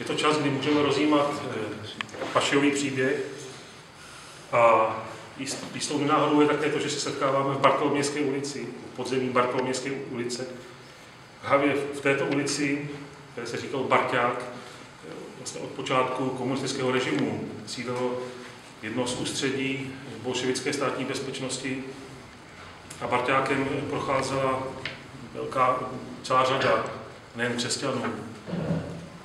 Je to čas, kdy můžeme rozjímat pašiový příběh a jistou nenáhodou je také to, že se setkáváme v Bartolomějské ulici, v podzemí Bartolomějské ulice. Hlavě v této ulici, které se říkal Barťák, vlastně od počátku komunistického režimu sídlo jedno z ústředí bolševické státní bezpečnosti a Barťákem procházela velká celá řada nejen křesťanů.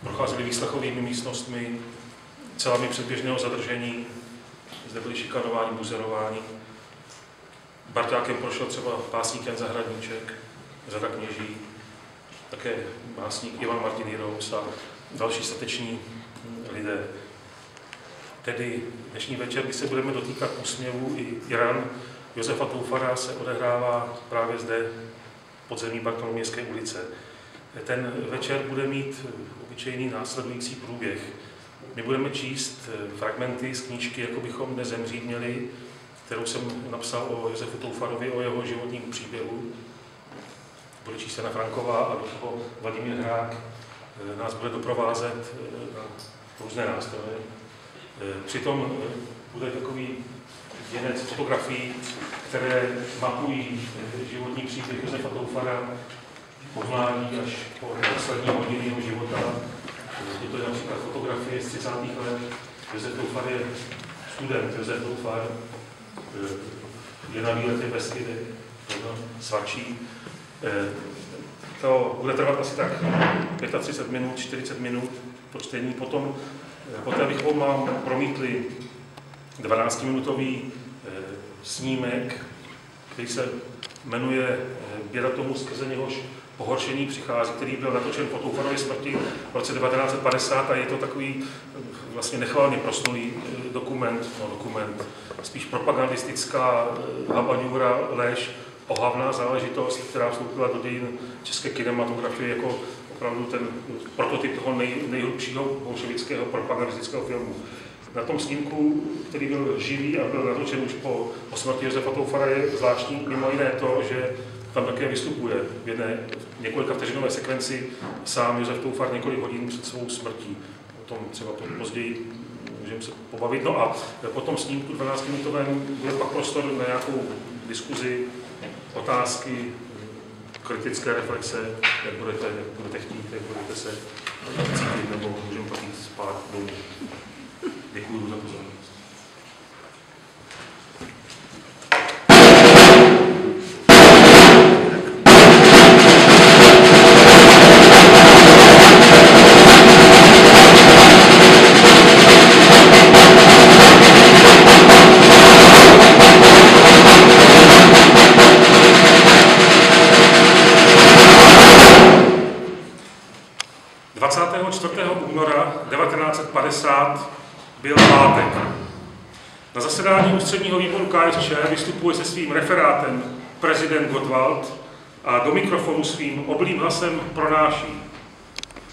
Procházeli výslechovými místnostmi, celami předběžného zadržení, zde byli šikanování, buzerování. Barťákem prošel třeba pásník Jan Zahradníček, řada kněží, také básník Ivan Martin Jirous a další stateční lidé. Tedy dnešní večer, kdy se budeme dotýkat úsměvu i Iran, Josefa Toufara se odehrává právě zde podzemí Bartolomějské ulice. Ten večer bude mít obyčejný následující průběh. My budeme číst fragmenty z knížky, jako bychom nezemřít měli, kterou jsem napsal o Josefu Toufarovi, o jeho životním příběhu. Bude číst Jana Franková a do toho Vladimír Hrák nás bude doprovázet na různé nástroje. Přitom bude takový věnec fotografií, které mapují životní příběh Josefa Toufara mládí až po poslední hodiny jeho života. Je to například fotografie z 30. let. Josef Toufar je student, Josef Toufar je na výletě Beskydy, svačí. To bude trvat asi tak 35 minut, 40 minut to čtení. Potom, poté bychom vám promítli 12-minutový snímek, který se jmenuje Běda tomu, skrze něhož pohoršení přichází, který byl natočen po Toufarově smrti v roce 1950 a je to takový vlastně nechválně prosnulý dokument, no dokument, spíš propagandistická habaňůra, lež, ohavná záležitost, která vstoupila do dějin české kinematografie jako opravdu ten prototyp toho nej, nejhlubšího bolševického propagandistického filmu. Na tom snímku, který byl živý a byl natočen už po, po smrti Josefa Toufara, je zvláštní mimo jiné to, že tam také vystupuje v jedné několika vteřinové sekvenci sám Josef Toufar několik hodin před svou smrtí. O tom třeba později můžeme se pobavit. No a po tom snímku 12-minutovém bude pak prostor na nějakou diskuzi, otázky, kritické reflexe, jak budete, jak budete chtít, jak budete se cítit, nebo můžeme pak jít spát domů. Děkuji za pozornost. KSČ vystupuje se svým referátem prezident Gottwald a do mikrofonu svým oblým hlasem pronáší.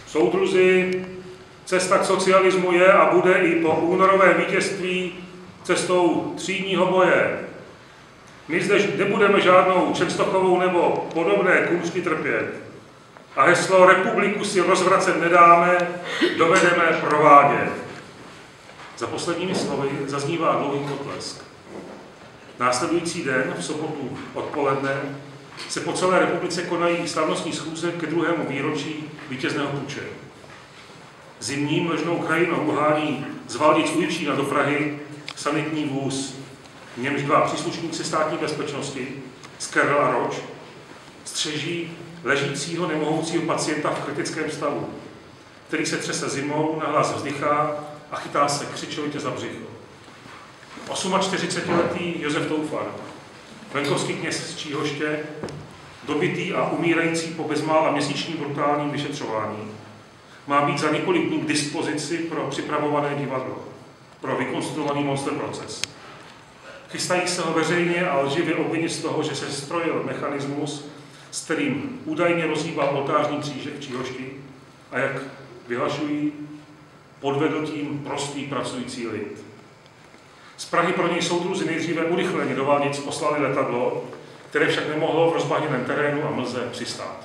Soudruzi, cesta k socialismu je a bude i po únorovém vítězství cestou třídního boje. My zde nebudeme žádnou Čenstochovou nebo podobné kůžky trpět. A heslo republiku si rozvracet nedáme, dovedeme provádět. Za posledními slovy zaznívá dlouhý potlesk. Následující den, v sobotu odpoledne, se po celé republice konají slavnostní schůze ke druhému výročí vítězného puče. Zimní mlžnou krajinou uhání z Valdic Ujčína do Prahy sanitní vůz, v němž dva příslušníci státní bezpečnosti, Skerl a Roč, střeží ležícího nemohoucího pacienta v kritickém stavu, který se třese zimou, nahlas vzdychá a chytá se křičovitě za břicho. 48-letý Josef Toufar, venkovský kněz z Číhoště, dobitý a umírající po bezmála měsíčním brutálním vyšetřování, má být za několik dní k dispozici pro připravované divadlo, pro vykonstruovaný monster proces. Chystají se ho veřejně a lživě obvinit z toho, že se strojil mechanismus, s kterým údajně rozhýbal oltářní křížek v Číhošti a jak vyhlašují, podvedl tím prostý pracující lid. Z Prahy pro něj soudruzi nejdříve urychleně do Válnic poslali letadlo, které však nemohlo v rozbahněném terénu a mlze přistát.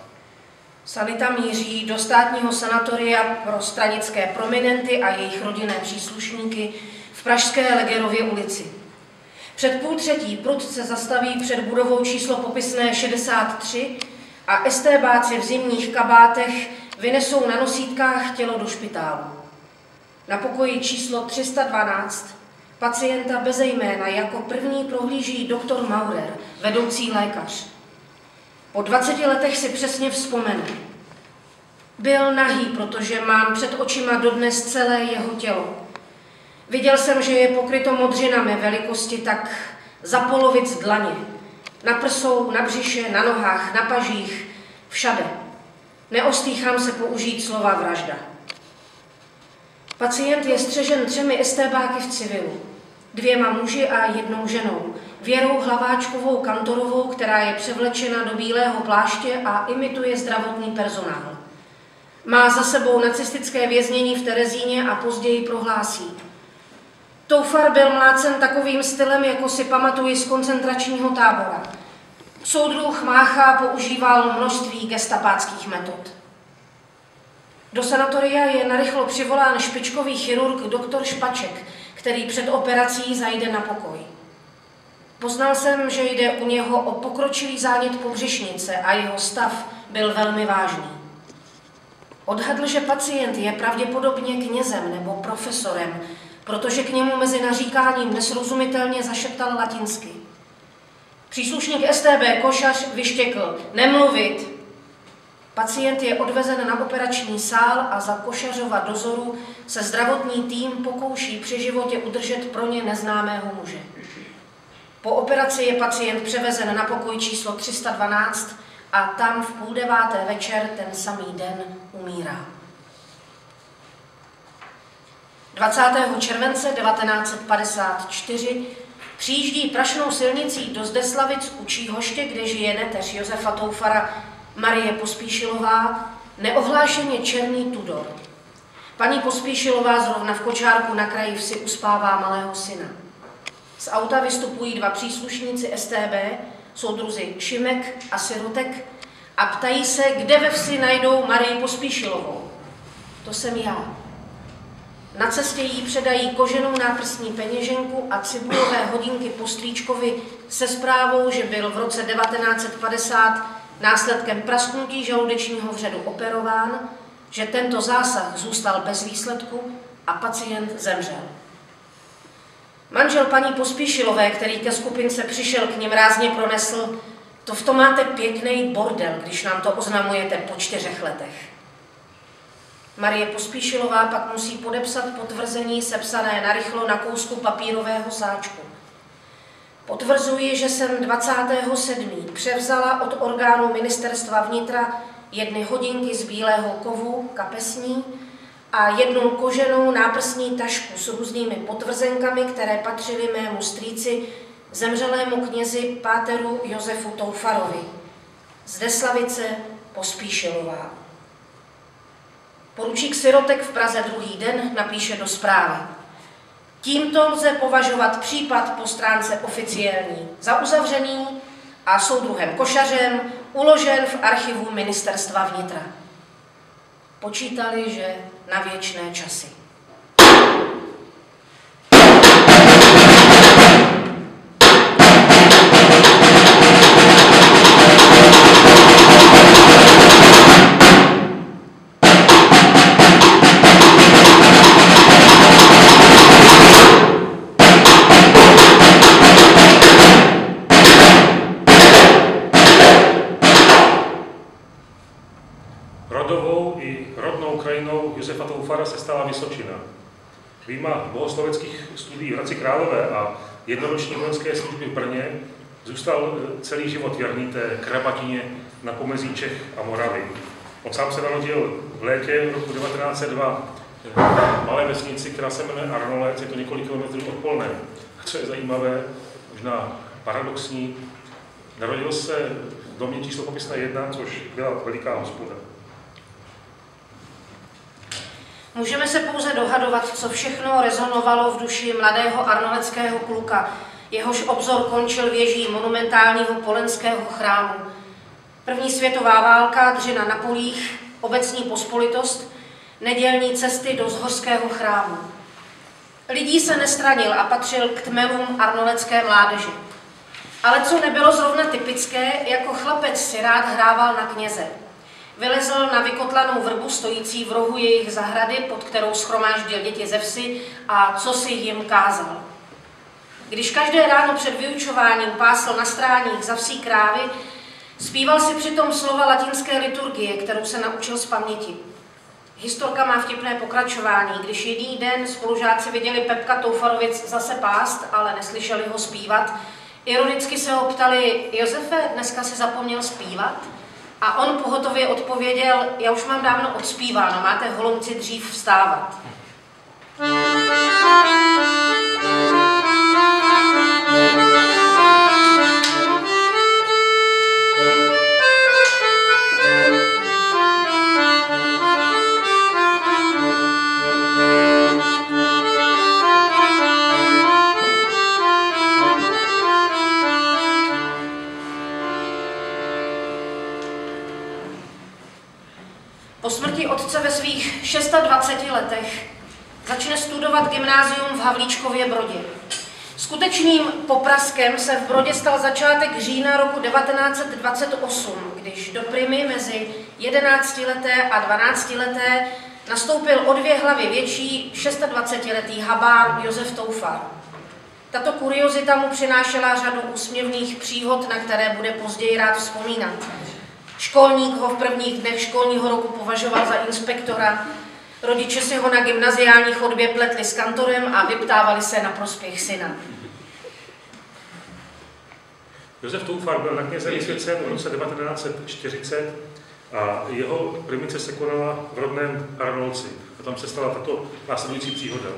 Sanita míří do státního sanatoria pro stranické prominenty a jejich rodinné příslušníky v pražské Legerově ulici. Před půl třetí prudce zastaví před budovou číslo popisné 63 a estébáci v zimních kabátech vynesou na nosítkách tělo do špitálu. Na pokoji číslo 312 pacienta bez jména jako první prohlíží doktor Maurer, vedoucí lékař. Po 20 letech si přesně vzpomene. Byl nahý, protože mám před očima dodnes celé jeho tělo. Viděl jsem, že je pokryto modřinami velikosti tak za polovic dlaně. Na prsou, na břiše, na nohách, na pažích, všade. Neostýchám se použít slova vražda. Pacient je střežen třemi estébáky v civilu. Dvěma muži a jednou ženou. Věrou Hlaváčkovou Kantorovou, která je převlečena do bílého pláště a imituje zdravotní personál. Má za sebou nacistické věznění v Terezíně a později prohlásí. Toufar byl mlácen takovým stylem, jako si pamatuji z koncentračního tábora. Soudruh Mácha používal množství gestapáckých metod. Do sanatoria je narychlo přivolán špičkový chirurg doktor Špaček, který před operací zajde na pokoj. Poznal jsem, že jde u něho o pokročilý zánět pobřišnice a jeho stav byl velmi vážný. Odhadl, že pacient je pravděpodobně knězem nebo profesorem, protože k němu mezi naříkáním nesrozumitelně zašeptal latinsky. Příslušník STB Košař vyštěkl, nemluvit. Pacient je odvezen na operační sál a za Košařova dozoru se zdravotní tým pokouší při životě udržet pro ně neznámého muže. Po operaci je pacient převezen na pokoj číslo 312 a tam v půl deváté večer ten samý den umírá. 20. července 1954 přijíždí prašnou silnicí do Zdeslavic u Číhoště, kde žije neteř Josefa Toufara Marie Pospíšilová, neohlášeně černý Tudor. Paní Pospíšilová zrovna v kočárku na kraji vsi uspává malého syna. Z auta vystupují dva příslušníci STB, soudruzi Šimek a Sirotek, a ptají se, kde ve vsi najdou Marii Pospíšilovou. To jsem já. Na cestě jí předají koženou náprstní peněženku a cibulové hodinky postlíčkovi se zprávou, že byl v roce 1950 následkem prasknutí žaludečního vředu operován, že tento zásah zůstal bez výsledku a pacient zemřel. Manžel paní Pospíšilové, který ke skupince přišel k ním rázně pronesl, to v tom máte pěkný bordel, když nám to oznamujete po čtyřech letech. Marie Pospíšilová pak musí podepsat potvrzení sepsané narychlo na kousku papírového sáčku. Potvrzuji, že jsem 27. převzala od orgánu ministerstva vnitra jedny hodinky z bílého kovu, kapesní, a jednu koženou náprsní tašku s různými potvrzenkami, které patřily mému strýci, zemřelému knězi páteru Josefu Toufarovi. Z Deslavice Pospíšilová. Poručík Sirotek v Praze druhý den napíše do zprávy. Tímto lze považovat případ po stránce oficiální za uzavřený a soudruhem Košařem uložen v archivu ministerstva vnitra. Počítali, že na věčné časy. Výjima bohosloveckých studií v Hradci Králové a jednoroční vojenské služby v Brně zůstal eh, celý život věrný té krabatině na pomezí Čech a Moravy. On sám se narodil v létě roku 1902 v malé vesnici, která se jmenuje Arnolec, je to několik kilometrů od Polné. Co je zajímavé, možná paradoxní, narodil se v domě číslo popisné jedna, což byla veliká hospoda. Můžeme se pouze dohadovat, co všechno rezonovalo v duši mladého arnoleckého kluka, jehož obzor končil věží monumentálního polenského chrámu. První světová válka, dřina na polích, obecní pospolitost, nedělní cesty do zhorského chrámu. Lidí se nestranil a patřil k tmelům arnolecké mládeže. Ale co nebylo zrovna typické, jako chlapec si rád hrával na kněze. Vylezl na vykotlanou vrbu stojící v rohu jejich zahrady, pod kterou schromáždil děti ze vsi a co si jim kázal. Když každé ráno před vyučováním pásl na stráních za vsí krávy, zpíval si přitom slova latinské liturgie, kterou se naučil z paměti. Historka má vtipné pokračování. Když jedný den spolužáci viděli Pepka Toufarovic zase pást, ale neslyšeli ho zpívat, ironicky se ho ptali, Josefe, dneska si zapomněl zpívat? A on pohotově odpověděl, já už mám dávno odspíváno, máte holomci dřív vstávat. Po 26 letech začne studovat gymnázium v Havlíčkově Brodě. Skutečným popraskem se v Brodě stal začátek října roku 1928, když do primy mezi 11-leté a 12-leté nastoupil o dvě hlavy větší 26-letý habár Josef Toufar. Tato kuriozita mu přinášela řadu úsměvných příhod, na které bude později rád vzpomínat. Školník ho v prvních dnech školního roku považoval za inspektora, rodiče si ho na gymnaziální chodbě pletli s kantorem a vyptávali se na prospěch syna. Josef Toufar byl na kněze vysvěcen v roce 1940 a jeho primice se konala v rodném Arnolci. A tam se stala tato následující příhoda.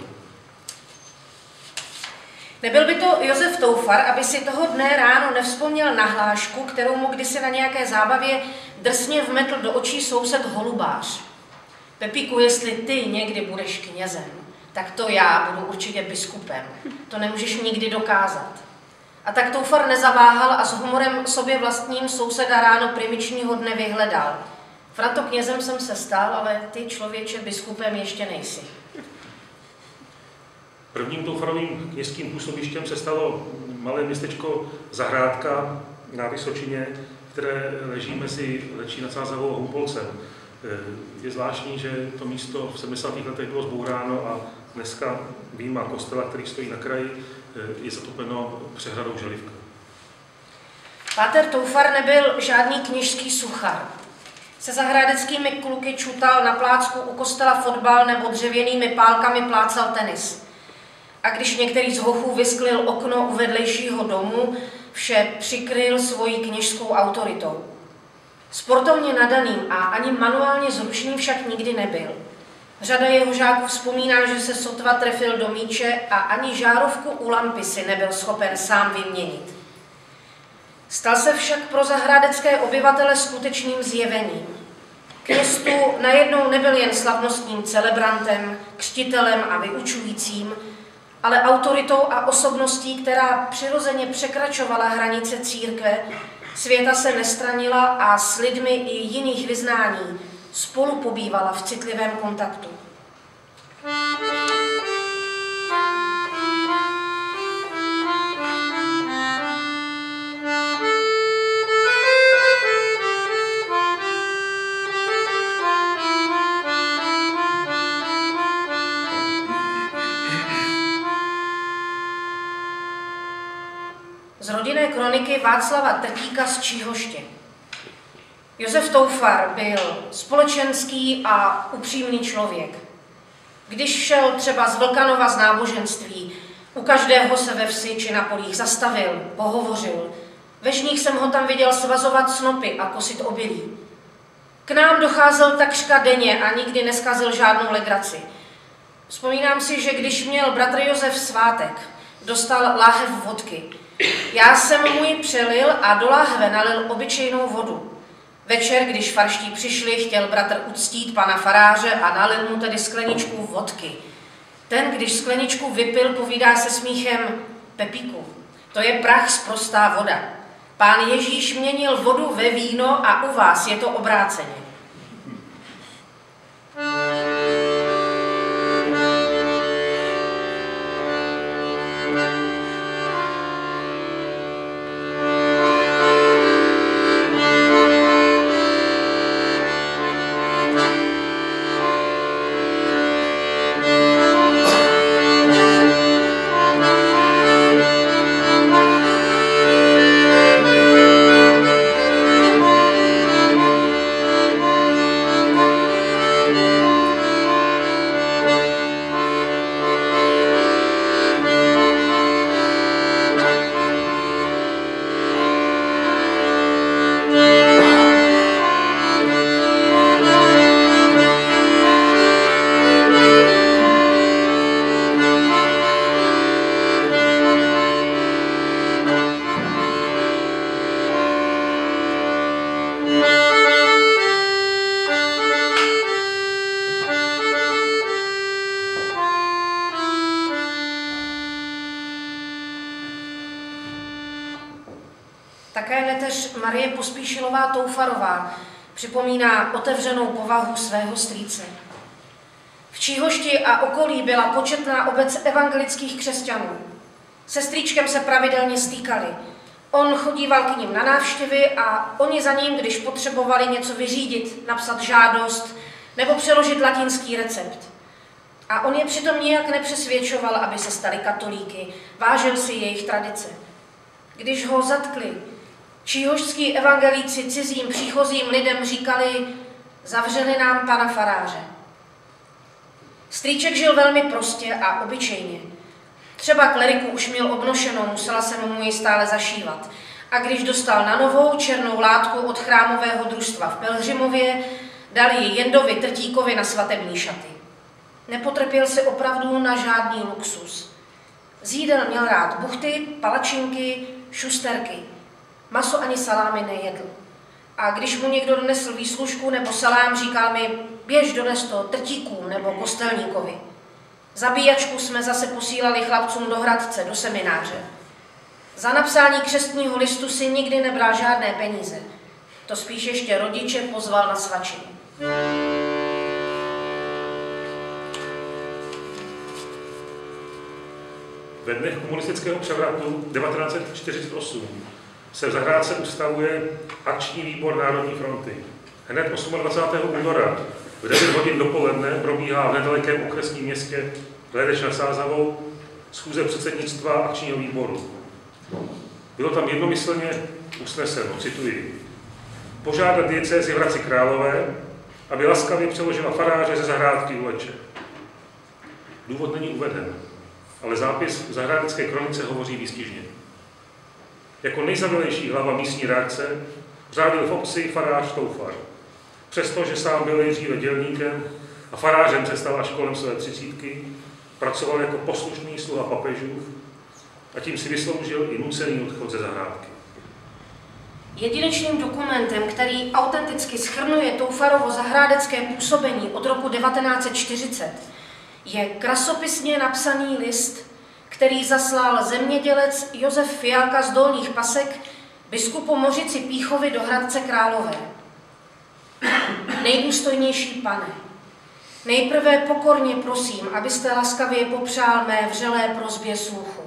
Nebyl by to Josef Toufar, aby si toho dne ráno nevzpomněl na hlášku, kterou mu kdysi na nějaké zábavě drsně vmetl do očí soused Holubář. Pepíku, jestli ty někdy budeš knězem, tak to já budu určitě biskupem. To nemůžeš nikdy dokázat. A tak Toufar nezaváhal a s humorem sobě vlastním souseda ráno primičního dne vyhledal. Frato, knězem jsem se stal, ale ty člověče biskupem ještě nejsi. Prvním toufarovým kněžským působištěm se stalo malé městečko Zahrádka na Vysočině, které leží mezi Lečí nad Sázavou a Humpolcem. Je zvláštní, že to místo v 70. letech bylo zbouráno a dneska výjima kostela, který stojí na kraji, je zatopeno přehradou Želivka. Páter Toufar nebyl žádný kněžský suchar. Se zahradeckými kluky čutal na plácku u kostela fotbal nebo dřevěnými pálkami plácal tenis. A když některý z hochů vysklil okno u vedlejšího domu, vše přikryl svojí kněžskou autoritou. Sportovně nadaným a ani manuálně zručným však nikdy nebyl. Řada jeho žáků vzpomíná, že se sotva trefil do míče a ani žárovku u lampy si nebyl schopen sám vyměnit. Stal se však pro zahradecké obyvatele skutečným zjevením. Kristu najednou nebyl jen slavnostním celebrantem, křtitelem a vyučujícím, ale autoritou a osobností, která přirozeně překračovala hranice církve, světa se nestranila a s lidmi i jiných vyznání spolu pobývala v citlivém kontaktu. Kroniky Václava Trtíka z Číhoště. Josef Toufar byl společenský a upřímný člověk. Když šel třeba z Vlkanova z náboženství, u každého se ve vsi či na polích zastavil, pohovořil. Ve žních jsem ho tam viděl svazovat snopy a kosit obilí. K nám docházel takřka denně a nikdy neskazil žádnou legraci. Vzpomínám si, že když měl bratr Josef svátek, dostal láhev vodky. Já jsem mu ji přelil a do láhve nalil obyčejnou vodu. Večer, když farští přišli, chtěl bratr uctít pana faráře a nalil mu tedy skleničku vodky. Ten, když skleničku vypil, povídá se smíchem Pepíku. To je prach z prostá voda. Pán Ježíš měnil vodu ve víno a u vás je to obráceně. Připomíná otevřenou povahu svého strýce. V Číhošti a okolí byla početná obec evangelických křesťanů. Se strýčkem se pravidelně stýkali. On chodíval k ním na návštěvy a oni za ním, když potřebovali něco vyřídit, napsat žádost nebo přeložit latinský recept. A on je přitom nijak nepřesvědčoval, aby se stali katolíky, vážil si jejich tradice. Když ho zatkli, Číhožský evangelíci cizím příchozím lidem říkali, zavřeli nám pana faráře. Strýček žil velmi prostě a obyčejně. Třeba kleriku už měl obnošenou, musela se mu ji stále zašívat. A když dostal na novou černou látku od chrámového družstva v Pelhřimově, dali ji Jendovi Trtíkovi na svatební šaty. Nepotrpěl se opravdu na žádný luxus. Z jídel měl rád buchty, palačinky, šusterky. Maso ani salámy nejedl. A když mu někdo donesl výslužku nebo salám, říkal mi, běž dones to trtíkům nebo kostelníkovi. Zabíjačku jsme zase posílali chlapcům do Hradce, do semináře. Za napsání křestního listu si nikdy nebral žádné peníze. To spíš ještě rodiče pozval na svačinu. Ve dnech komunistického převratu 1948 se v zahrádce ustavuje akční výbor Národní fronty. Hned 28. února v 9 hodin dopoledne probíhá v nedalekém okresním městě Hledeč nad Sázavou schůze předsednictva akčního výboru. Bylo tam jednomyslně usneseno, cituji, požádat diecézi v Hradci Králové, aby laskavě přeložila faráře ze zahrádky Uleče. Důvod není uveden, ale zápis v zahrádecké kronice hovoří výstižně. Jako nejzavilejší hlava místní reakce řádil v obci farář Toufar. Přestože sám byl nejdříve dělníkem a farářem se stal až kolem své třicítky, pracoval jako poslušný sluha papežů a tím si vysloužil i nucený odchod ze zahrádky. Jedinečným dokumentem, který autenticky schrnuje Toufarovo zahrádecké působení od roku 1940, je krasopisně napsaný list který zaslal zemědělec Josef Fialka z Dolních Pasek biskupu Mořici Píchovi do Hradce Králové. Nejdůstojnější pane, nejprve pokorně prosím, abyste laskavě popřál mé vřelé prozbě sluchu.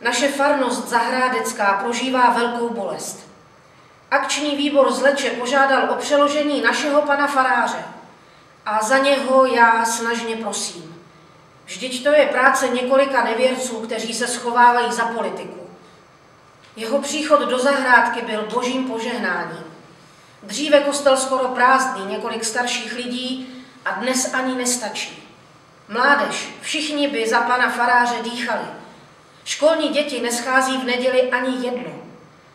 Naše farnost Zahrádecká prožívá velkou bolest. Akční výbor z Leče požádal o přeložení našeho pana faráře a za něho já snažně prosím. Vždyť to je práce několika nevěrců, kteří se schovávají za politiku. Jeho příchod do zahrádky byl božím požehnáním. Dříve kostel skoro prázdný, několik starších lidí a dnes ani nestačí. Mládež, všichni by za pana faráře dýchali. Školní děti neschází v neděli ani jedno.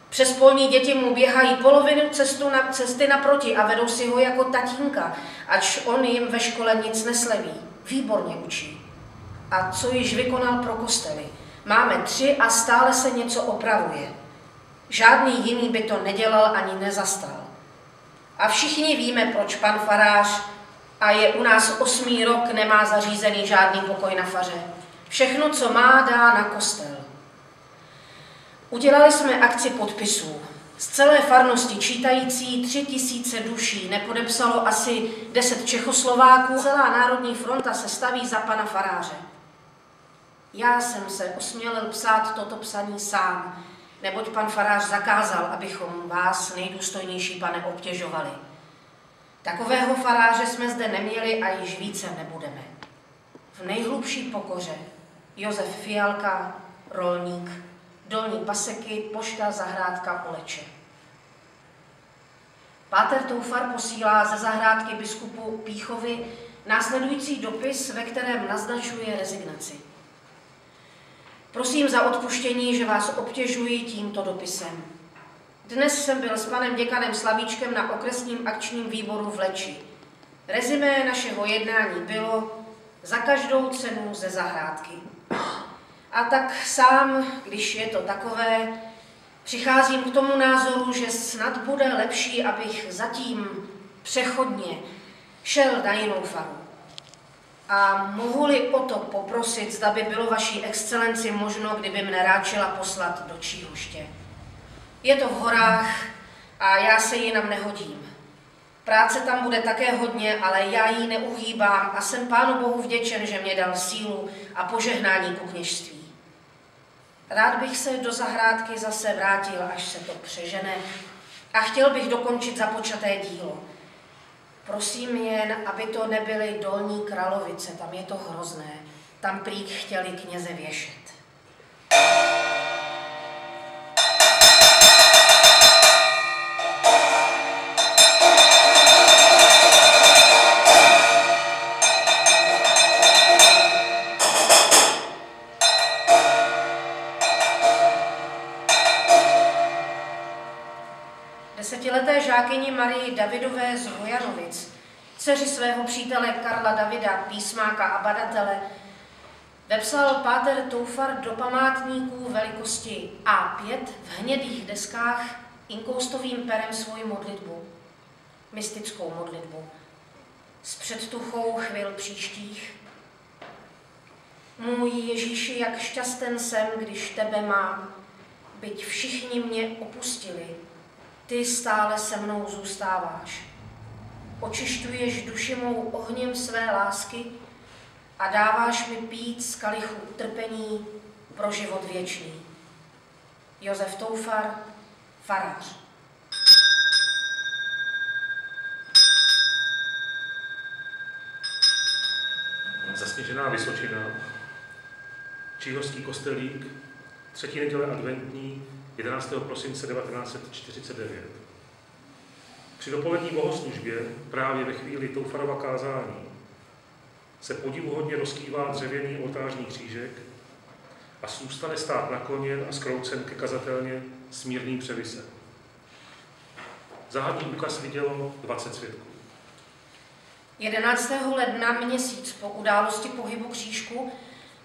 Přes polní děti mu běhají polovinu cestu na, cesty naproti a vedou si ho jako tatínka, ač on jim ve škole nic nesleví. Výborně učí a co již vykonal pro kostely. Máme tři a stále se něco opravuje. Žádný jiný by to nedělal ani nezastal. A všichni víme, proč pan farář a je u nás osmý rok, nemá zařízený žádný pokoj na faře. Všechno, co má, dá na kostel. Udělali jsme akci podpisů. Z celé farnosti čítající tři tisíce duší nepodepsalo asi deset Čechoslováků. Celá Národní fronta se staví za pana faráře. Já jsem se osmělil psát toto psaní sám, neboť pan farář zakázal, abychom vás, nejdůstojnější pane, obtěžovali. Takového faráře jsme zde neměli a již více nebudeme. V nejhlubší pokoře Josef Fialka, rolník, Dolní Paseky, Pošta, Zahrádka, Oleče. Páter Toufar posílá ze zahrádky biskupu Píchovi následující dopis, ve kterém naznačuje rezignaci. Prosím za odpuštění, že vás obtěžuji tímto dopisem. Dnes jsem byl s panem děkanem Slavíčkem na okresním akčním výboru v Leči. Rezimé našeho jednání bylo za každou cenu ze zahrádky. A tak sám, když je to takové, přicházím k tomu názoru, že snad bude lepší, abych zatím přechodně šel na jinou faru. A mohu-li o to poprosit, zda by bylo vaší excelenci možno, kdyby mne ráčila poslat do Číhoště. Je to v horách a já se jinam nehodím. Práce tam bude také hodně, ale já jí neuhýbám a jsem Pánu Bohu vděčen, že mě dal sílu a požehnání ku kněžství. Rád bych se do zahrádky zase vrátil, až se to přežene a chtěl bych dokončit započaté dílo. Prosím jen, aby to nebyly dolní Kralovice, tam je to hrozné. Tam prý chtěli kněze věšet. Žákyni Marii Davidové z Hojanovic, dceři svého přítele Karla Davida, písmáka a badatele, vepsal Páter Toufar do památníků velikosti A5 v hnědých deskách inkoustovým perem svoji modlitbu, mystickou modlitbu, s předtuchou chvil příštích. Můj Ježíši, jak šťasten jsem, když tebe mám, byť všichni mě opustili, ty stále se mnou zůstáváš. Očišťuješ duši mou ohněm své lásky a dáváš mi pít z kalichu utrpení pro život věčný. Josef Toufar, farář. Zasněžená Vysočina, Číhorský kostelík, třetí neděle adventní, 11. prosince 1949. Při dopolední bohoslužbě právě ve chvíli Toufarova kázání se podivuhodně rozkývá dřevěný oltářní křížek a zůstane stát nakloněn a skroucen ke kazatelně smírným převisem. Záhadný úkaz vidělo 20 svědků. 11. ledna, měsíc po události pohybu křížku,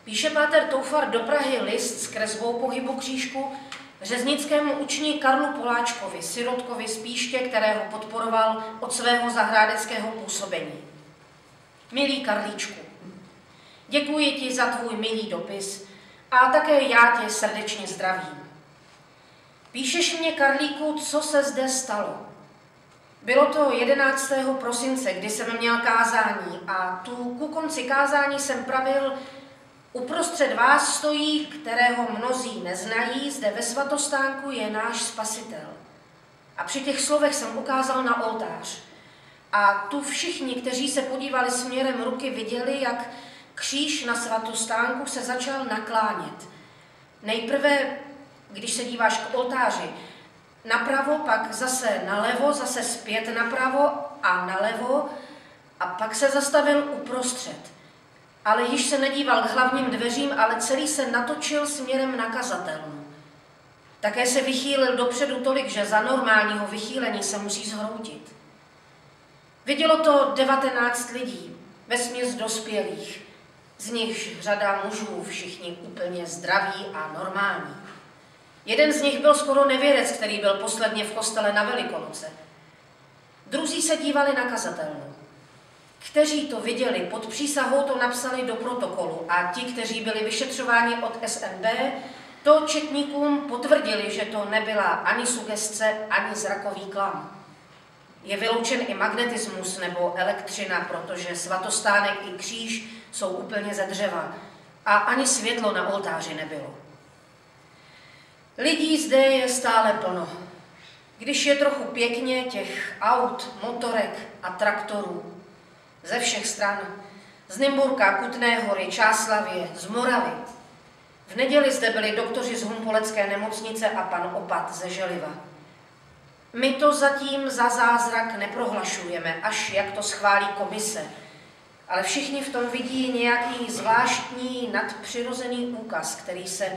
píše Páter Toufar do Prahy list s kresbou pohybu křížku, řeznickému učni Karlu Poláčkovi, sirotkovi z Píště, kterého podporoval od svého zahrádeckého působení. Milý Karlíčku, děkuji ti za tvůj milý dopis a také já tě srdečně zdravím. Píšeš mě, Karlíku, co se zde stalo. Bylo to 11. prosince, kdy jsem měl kázání a tu ku konci kázání jsem pravil, Uprostřed vás stojí, kterého mnozí neznají, zde ve svatostánku je náš spasitel. A při těch slovech jsem ukázal na oltář. A tu všichni, kteří se podívali směrem ruky, viděli, jak kříž na svatostánku se začal naklánět. Nejprve, když se díváš k oltáři, napravo, pak zase nalevo, zase zpět napravo a nalevo a pak se zastavil uprostřed ale již se nedíval k hlavním dveřím, ale celý se natočil směrem na kazatelnu. Také se vychýlil dopředu tolik, že za normálního vychýlení se musí zhroutit. Vidělo to 19 lidí, ve směs dospělých, z nichž řada mužů, všichni úplně zdraví a normální. Jeden z nich byl skoro nevěrec, který byl posledně v kostele na Velikonoce. Druzí se dívali na kazatelnu. Kteří to viděli, pod přísahou to napsali do protokolu a ti, kteří byli vyšetřováni od SNB, To četníkům potvrdili, že to nebyla ani sugestce, ani zrakový klam. Je vyloučen i magnetismus nebo elektřina, protože svatostánek i kříž jsou úplně ze dřeva a ani světlo na oltáři nebylo. Lidí zde je stále plno. Když je trochu pěkně těch aut, motorek a traktorů ze všech stran, z Nymburka, Kutné hory, Čáslavě, z Moravy. V neděli zde byli doktoři z Humpolecké nemocnice a pan Opat ze Želiva. My to zatím za zázrak neprohlašujeme, až jak to schválí komise. Ale všichni v tom vidí nějaký zvláštní nadpřirozený úkaz, který se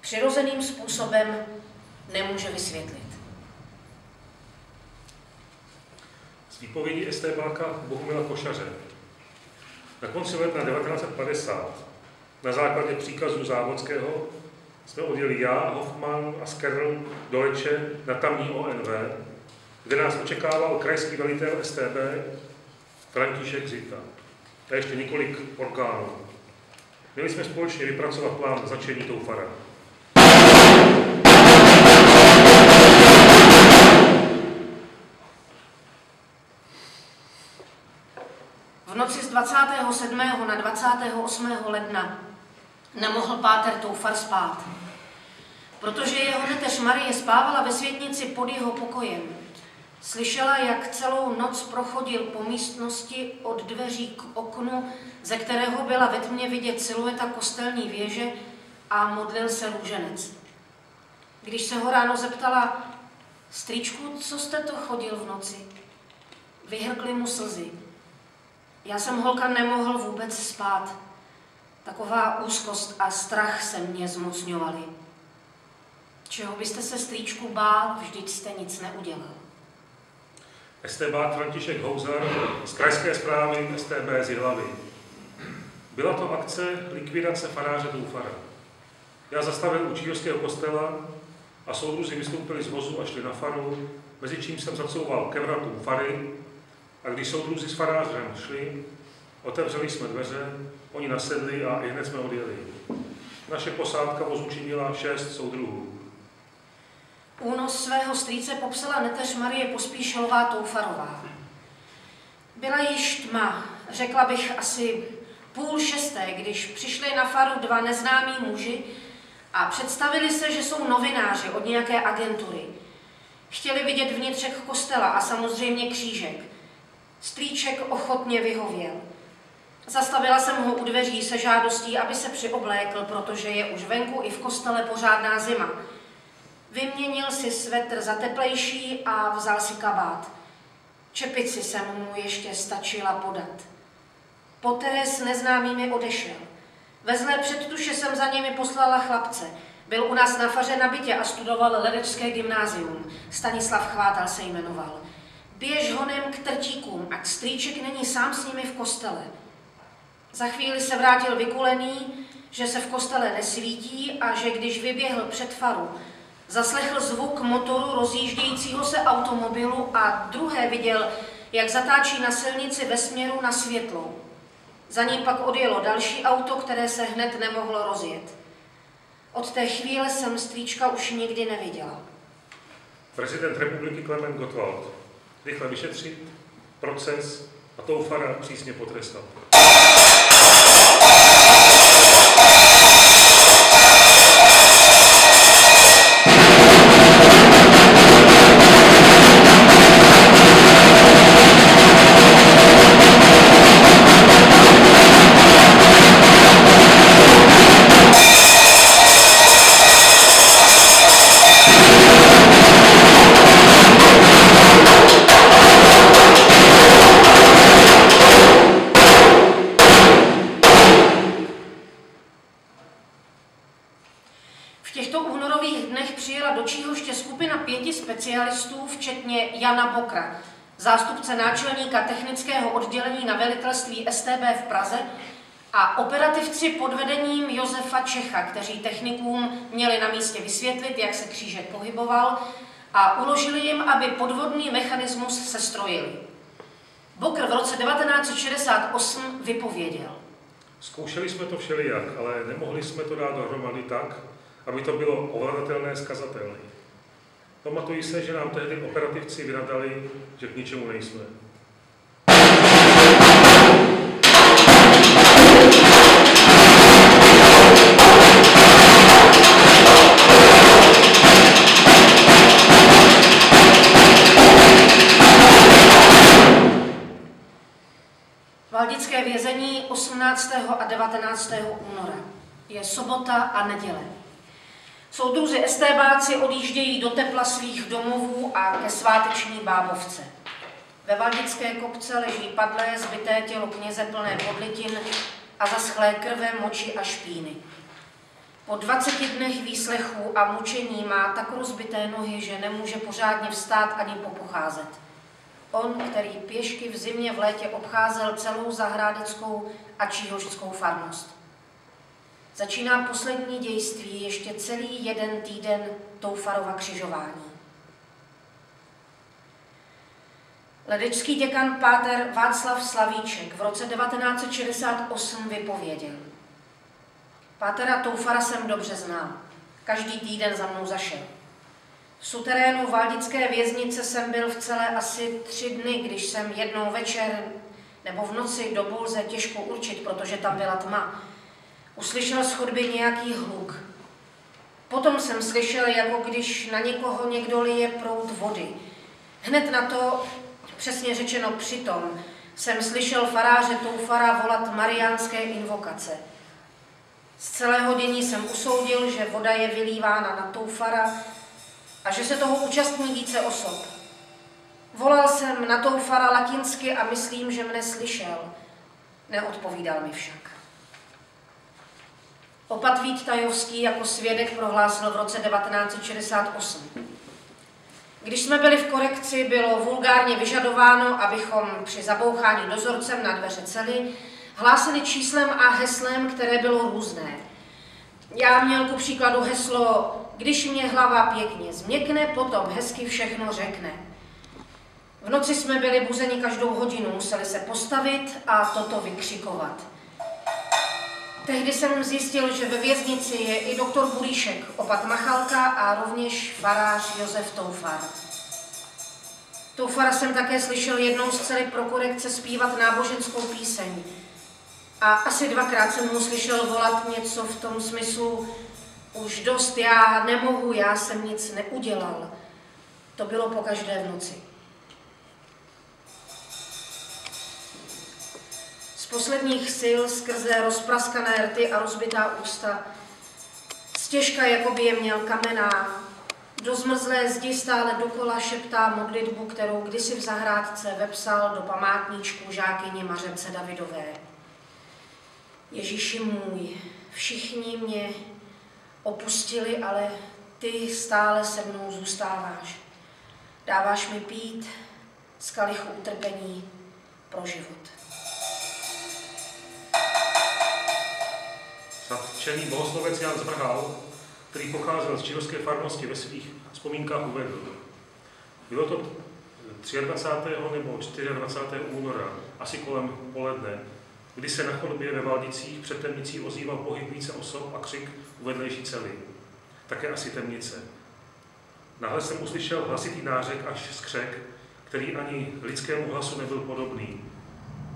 přirozeným způsobem nemůže vysvětlit. Z výpovědi STBáka Bohumila Košaře. Na konci ledna 1950 na základě příkazu Závodského jsme odjeli já, Hoffman a Skerl do Leče na tamní ONV, kde nás očekával krajský velitel STB František Zita a ještě několik orgánů. Měli jsme společně vypracovat plán začení Toufara. V noci z 27. na 28. ledna nemohl páter Toufar spát, protože jeho neteř Marie spávala ve světnici pod jeho pokojem. Slyšela, jak celou noc prochodil po místnosti od dveří k oknu, ze kterého byla ve tmě vidět silueta kostelní věže a modlil se růženec. Když se ho ráno zeptala, strýčku, co jste to chodil v noci? Vyhrkly mu slzy. Já jsem holka nemohl vůbec spát. Taková úzkost a strach se mě zmocňovaly. Čeho byste se strýčku bál, vždyť jste nic neudělal. STB František Houzar z krajské zprávy STB z Jihlavy. Byla to akce likvidace faráře Doufara. Já zastavil u Čírovského kostela a soudruzi vystoupili z vozu a šli na faru, mezi čím jsem zacouval ke vratům fary a když soudruzi s farářem šli, otevřeli jsme dveře, oni nasedli a i hned jsme odjeli. Naše posádka vozu činila šest soudruhů. Únos svého strýce popsala neteř Marie Pospíšilová Toufarová. Byla již tma, řekla bych asi půl šesté, když přišli na faru dva neznámí muži a představili se, že jsou novináři od nějaké agentury. Chtěli vidět vnitřek kostela a samozřejmě křížek. Strýček ochotně vyhověl. Zastavila jsem ho u dveří se žádostí, aby se přioblékl, protože je už venku i v kostele pořádná zima. Vyměnil si svetr za teplejší a vzal si kabát. Čepici jsem mu ještě stačila podat. Poté s neznámými odešel. Ve zlé předtuše jsem za nimi poslala chlapce. Byl u nás na faře na bytě a studoval Ledečské gymnázium. Stanislav Chvátal se jmenoval. Běž honem k trtíkům, ať strýček není sám s nimi v kostele. Za chvíli se vrátil vykulený, že se v kostele nesvítí a že když vyběhl před faru, Zaslechl zvuk motoru rozjíždějícího se automobilu a druhé viděl, jak zatáčí na silnici ve směru na světlou. Za ním pak odjelo další auto, které se hned nemohlo rozjet. Od té chvíle jsem strýčka už nikdy neviděla. Prezident republiky Klement Gottwald rychle vyšetřit proces a Toufara přísně potrestat. Zástupce náčelníka technického oddělení na velitelství STB v Praze a operativci pod vedením Josefa Čecha, kteří technikům měli na místě vysvětlit, jak se křížek pohyboval a uložili jim, aby podvodný mechanismus sestrojili. Bokr v roce 1968 vypověděl. Zkoušeli jsme to všelijak, ale nemohli jsme to dát dohromady tak, aby to bylo ovladatelné, skazatelné. Pamatuji se, že nám tehdy operativci vynadali, že k ničemu nejsme. Valdické vězení 18. a 19. února. Je sobota a neděle. Soudruzi estébáci odjíždějí do tepla svých domovů a ke sváteční bábovce. Ve Valdické kopce leží padlé, zbyté tělo kněze plné podlitin a zaschlé krve, moči a špíny. Po 20 dnech výslechů a mučení má tak rozbité nohy, že nemůže pořádně vstát ani popocházet. On, který pěšky v zimě v létě obcházel celou zahrádeckou a číhožskou farnost. Začíná poslední dějství ještě celý jeden týden Toufarova křižování. Ledečský děkan Páter Václav Slavíček v roce 1968 vypověděl. Pátera Toufara jsem dobře znal. Každý týden za mnou zašel. V suterénu Valdické věznice jsem byl v celé asi tři dny, když jsem jednou večer nebo v noci do Bulze těžko určit, protože tam byla tma, uslyšel z chodby nějaký hluk. Potom jsem slyšel, jako když na někoho někdo lije prout vody. Hned na to, přesně řečeno přitom, jsem slyšel faráře Toufara volat mariánské invokace. Z celého dění jsem usoudil, že voda je vylívána na Toufara a že se toho účastní více osob. Volal jsem na Toufara latinsky a myslím, že mne slyšel. Neodpovídal mi však. Opat Vít Tajovský jako svědek prohlásil v roce 1968. Když jsme byli v korekci, bylo vulgárně vyžadováno, abychom při zabouchání dozorcem na dveře cely hlásili číslem a heslem, které bylo různé. Já měl ku příkladu heslo, když mě hlava pěkně změkne, potom hezky všechno řekne. V noci jsme byli buzeni každou hodinu, museli se postavit a toto vykřikovat. Tehdy jsem zjistil, že ve věznici je i doktor Bulíšek, opat Machalka a rovněž farář Josef Toufar. Toufara jsem také slyšel jednou z celé pro korekce zpívat náboženskou píseň. A asi dvakrát jsem mu slyšel volat něco v tom smyslu, už dost, já nemohu, já jsem nic neudělal. To bylo po každé v noci. Z posledních sil skrze rozpraskané rty a rozbitá ústa, stěžka, jako by je měl kamená, do zmrzlé zdi stále dokola šeptá modlitbu, kterou kdysi v zahrádce vepsal do památníčku žákyně Mařence Davidové. Ježíši můj, všichni mě opustili, ale ty stále se mnou zůstáváš. Dáváš mi pít z kalichu utrpení pro život. Zatčený bohoslovec Jan Zvrhal, který pocházel z čihorské farnosti ve svých vzpomínkách uvedl. Bylo to 23. nebo 24. února, asi kolem poledne, kdy se na chodbě ve Valdicích před temnicí ozýval pohyb více osob a křik u vedlejší cely. Také asi temnice. Náhle jsem uslyšel hlasitý nářek až skřek, který ani lidskému hlasu nebyl podobný.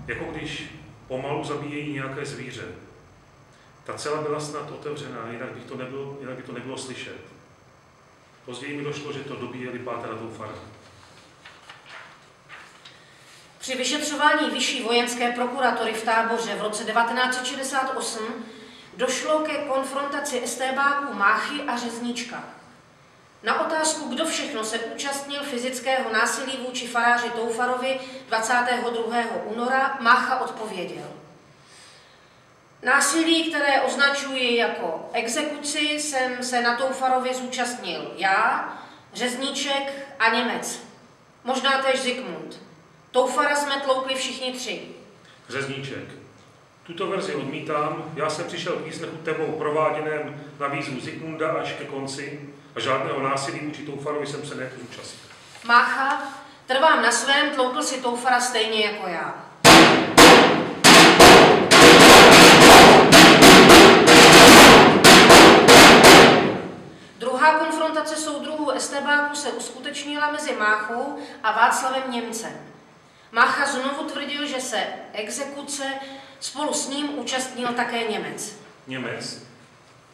Jako když pomalu zabíjejí nějaké zvíře. Ta cela byla snad otevřená, jinak, bych to nebylo, jinak by to nebylo slyšet. Později mi došlo, že to dobíjeli Pátera Doufara. Při vyšetřování vyšší vojenské prokuratury v táboře v roce 1968 došlo ke konfrontaci estébáků Máchy a Řezníčka. Na otázku, kdo všechno se účastnil fyzického násilí vůči faráři Toufarovi 22. února, Mácha odpověděl. Násilí, které označuji jako exekuci, jsem se na Toufarovi zúčastnil já, Řezníček a Němec. Možná též Zikmund. Toufara jsme tloukli všichni tři. Řezníček. Tuto verzi odmítám, já jsem přišel k výslechu tebou prováděném na výzvu Zikmunda až ke konci a žádného násilí vůči Toufarovi jsem se nezúčastnil. Mácha, trvám na svém, tloukl si Toufara stejně jako já. Druhá konfrontace soudruhů estebáků se uskutečnila mezi Máchou a Václavem Němcem. Mácha znovu tvrdil, že se exekuce spolu s ním účastnil také Němec. Němec.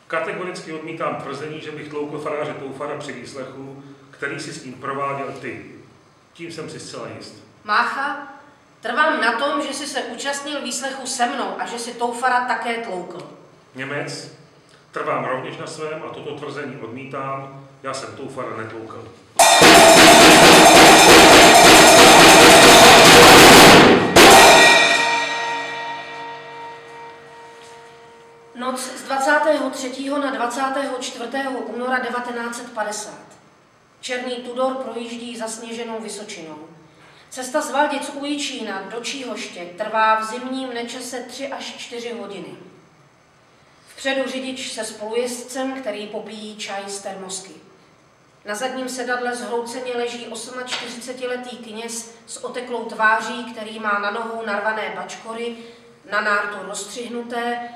Kategoricky odmítám tvrzení, že bych tloukl faráře Toufara při výslechu, který si s ním prováděl ty. Tím jsem si zcela jist. Mácha, trvám na tom, že jsi se účastnil výslechu se mnou a že si Toufara také tloukl. Němec, trvám rovněž na svém a toto tvrzení odmítám. Já jsem Toufara netloukl. Noc z 23. na 24. února 1950. Černý Tudor projíždí zasněženou Vysočinou. Cesta z Valdic u Jičína do Číhoště trvá v zimním nečase 3 až 4 hodiny. Vpředu řidič se spolujezdcem, který popíjí čaj z termosky. Na zadním sedadle zhrouceně leží 48-letý kněz s oteklou tváří, který má na nohou narvané bačkory, na nártu rozstřihnuté,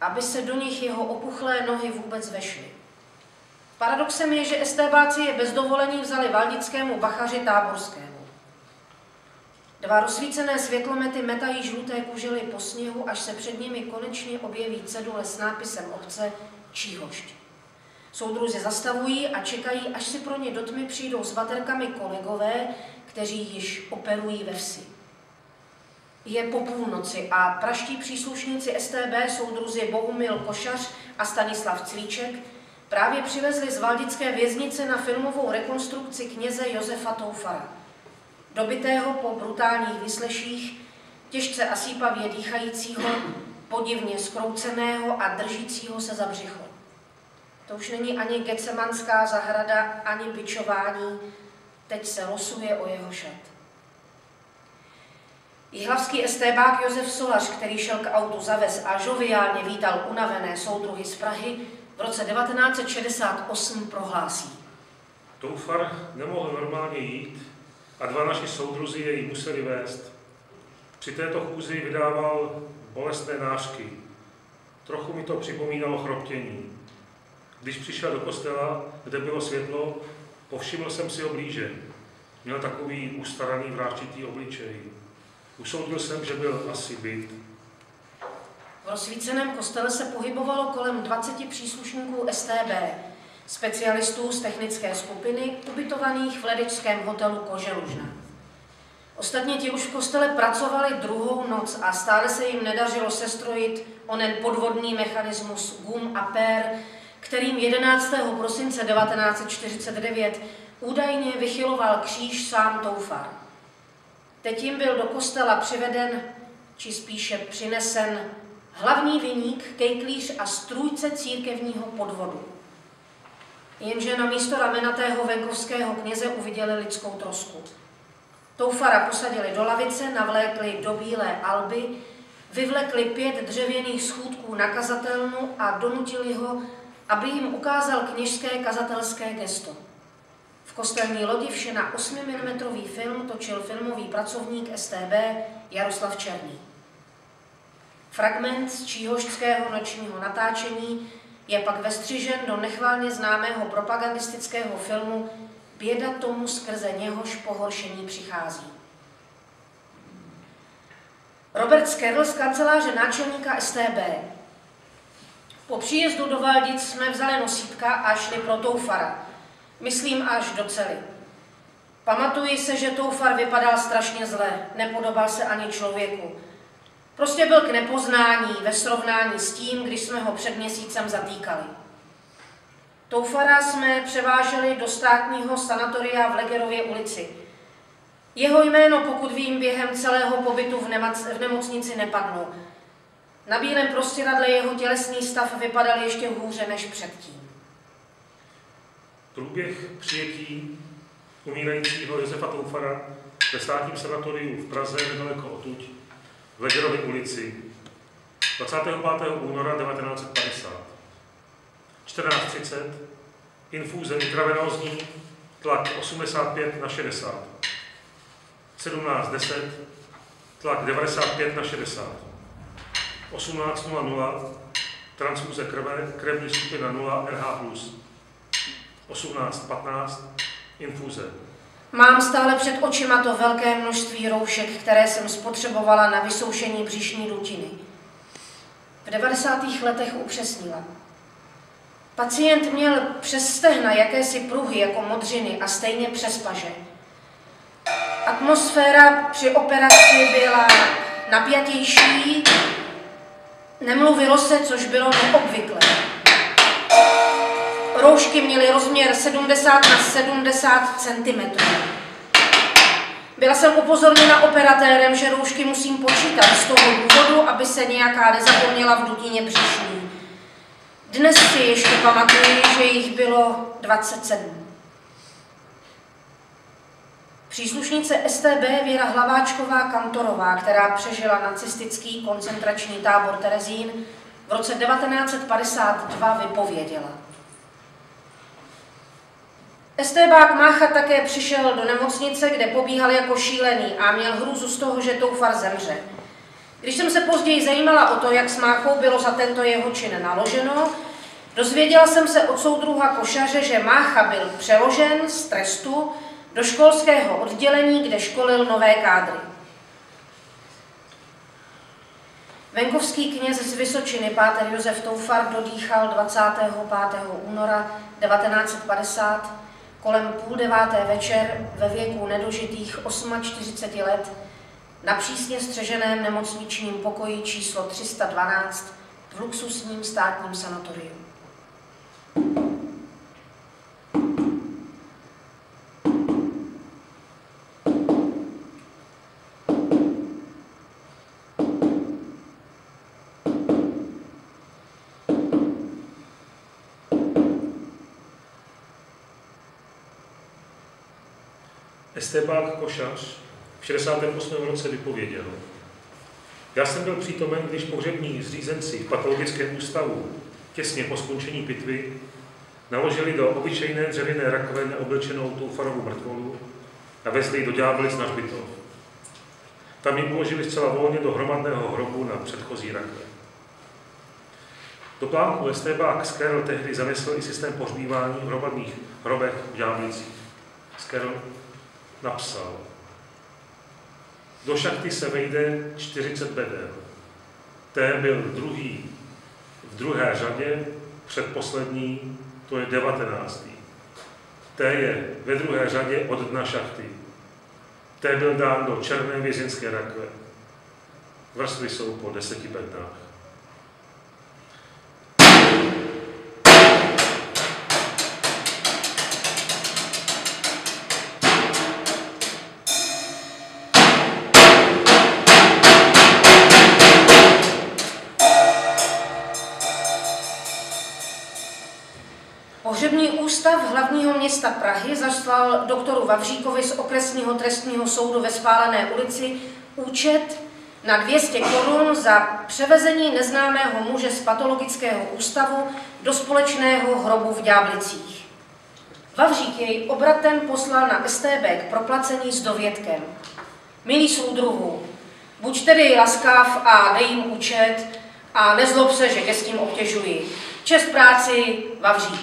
aby se do nich jeho opuchlé nohy vůbec vešly. Paradoxem je, že estébáci je bez dovolení vzali valdickému bachaři táborskému. Dva rozsvícené světlomety metají žluté kužely po sněhu, až se před nimi konečně objeví cedule s nápisem obce Číhošť. Soudruzi zastavují a čekají, až si pro ně do tmy přijdou s baterkami kolegové, kteří již operují ve vsi. Je po půlnoci a praští příslušníci STB soudruzi Bohumil Košař a Stanislav Cvíček právě přivezli z Valdické věznice na filmovou rekonstrukci kněze Josefa Toufara. Dobitého po brutálních vysleších, těžce a sípavě dýchajícího, podivně skrouceného a držícího se za břicho. To už není ani gecemanská zahrada, ani bičování, teď se losuje o jeho šat. Jihlavský estébák Josef Solař, který šel k autu zavez a žoviálně vítal unavené soudruhy z Prahy, v roce 1968 prohlásí. Toufar nemohl normálně jít a dva naši soudruzi jej museli vést. Při této chůzi vydával bolestné nářky. Trochu mi to připomínalo chroptění. Když přišel do kostela, kde bylo světlo, povšiml jsem si ho blíže. Měl takový ustaraný vráčitý obličej. Usoudil jsem, že byl asi byt. V rozsvíceném kostele se pohybovalo kolem 20 příslušníků STB, specialistů z technické skupiny, ubytovaných v ledečském hotelu Koželužna. Ostatně ti už v kostele pracovali druhou noc a stále se jim nedařilo sestrojit onen podvodný mechanismus gum a per, kterým 11. prosince 1949 údajně vychyloval kříž sám Toufar. Teď jim byl do kostela přiveden, či spíše přinesen, hlavní viník, kejklíř a strůjce církevního podvodu. Jenže na místo ramenatého venkovského kněze uviděli lidskou trosku. Toufara posadili do lavice, navlékli do bílé alby, vyvlekli pět dřevěných schůdků na kazatelnu a donutili ho, aby jim ukázal kněžské kazatelské gesto. V kostelní lodi vše na 8 mm film točil filmový pracovník STB Jaroslav Černý. Fragment z číhošťského nočního natáčení je pak vestřižen do nechválně známého propagandistického filmu Běda tomu, skrze něhož pohoršení přichází. Robert Skerl z kanceláře náčelníka STB. Po příjezdu do Valdic jsme vzali nosítka a šli pro Toufara, myslím až do cely. Pamatuji se, že Toufar vypadal strašně zle, nepodobal se ani člověku. Prostě byl k nepoznání ve srovnání s tím, když jsme ho před měsícem zatýkali. Toufara jsme převáželi do státního sanatoria v Legerově ulici. Jeho jméno, pokud vím, během celého pobytu v, v nemocnici nepadlo. Na bílém prostěradle jeho tělesný stav vypadal ještě hůře než předtím. Průběh přijetí umírajícího Josefa Toufara ve státním sanatoriu v Praze nedaleko odtud v Legerově ulici 25. února 1950. 14.30 infúze intravenózní, tlak 85 na 60. 17.10 tlak 95 na 60. 18.00 transfúze krve, krevní skupina 0 RH+. 18.15 infuze. Mám stále před očima to velké množství roušek, které jsem spotřebovala na vysoušení břišní dutiny. V 90. letech upřesnila. Pacient měl přes stehna jakési pruhy jako modřiny a stejně přes paže. Atmosféra při operaci byla napjatější, nemluvilo se, což bylo neobvyklé. Roušky měly rozměr 70 na 70 cm. Byla jsem upozorněna operatérem, že roušky musím počítat z toho důvodu, aby se nějaká nezapomněla v dutině břišní. Dnes si ještě pamatuju, že jich bylo 27. Příslušnice STB Věra Hlaváčková Kantorová, která přežila nacistický koncentrační tábor Terezín, v roce 1952 vypověděla. Estébák Mácha také přišel do nemocnice, kde pobíhal jako šílený a měl hrůzu z toho, že Toufar zemře. Když jsem se později zajímala o to, jak s Máchou bylo za tento jeho čin naloženo, dozvěděla jsem se od soudruha Košaře, že Mácha byl přeložen z trestu do školského oddělení, kde školil nové kádry. Venkovský kněz z Vysočiny, páter Josef Toufar, dodýchal 25. února 1950 kolem půl deváté večer ve věku nedožitých 48 let na přísně střeženém nemocničním pokoji číslo 312 v luxusním státním sanatoriu. Estebák Košař v 68. roce vypověděl. Já jsem byl přítomen, když pohřební zřízenci v patologickém ústavu těsně po skončení pitvy naložili do obyčejné dřevěné rakve neoblečenou toufarovou mrtvolu a vezli do ďáblic na hřbitov. Tam ji uložili zcela volně do hromadného hrobu na předchozí rakve. Do plánku Estebák Skerl tehdy zanesl i systém pohřbívání v hromadných hrobech v Ďáblicích. Skerl napsal, do šachty se vejde 40 beder. T byl druhý v druhé řadě, předposlední, to je 19. T je ve druhé řadě od dna šachty. T byl dán do černé vězinské rakve. Vrstvy jsou po deseti bednách. Doktoru Vavříkovi z okresního trestního soudu ve Spálené ulici účet na 200 korun za převezení neznámého muže z patologického ústavu do společného hrobu v Ďáblicích. Vavřík jej obratem poslal na STB k proplacení s dovědkem. Milý soudruhu, buď tedy laskav a dej jim účet a nezlob se, že tě s tím obtěžuji. Čest práci, Vavřík.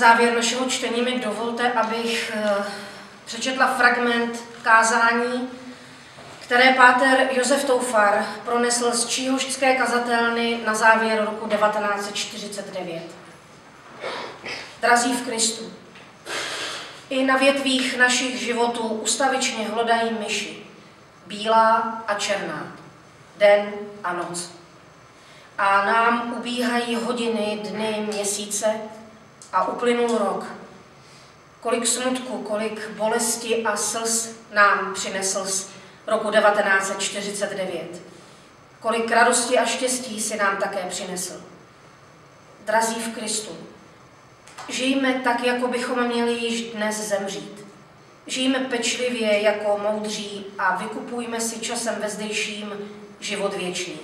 Závěr našeho čtení mi dovolte, abych eh, přečetla fragment kázání, které páter Josef Toufar pronesl z Číhošské kazatelny na závěr roku 1949. Drazí v Kristu, i na větvích našich životů ustavičně hlodají myši, bílá a černá, den a noc. A nám ubíhají hodiny, dny, měsíce a uplynul rok. Kolik smutku, kolik bolesti a slz nám přinesl z roku 1949. Kolik radosti a štěstí si nám také přinesl. Drazí v Kristu, Žijme tak, jako bychom měli již dnes zemřít. Žijme pečlivě jako moudří a vykupujme si časem vezdejším život věčný.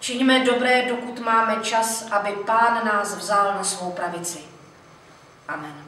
Čiňme dobré, dokud máme čas, aby Pán nás vzal na svou pravici. Amen.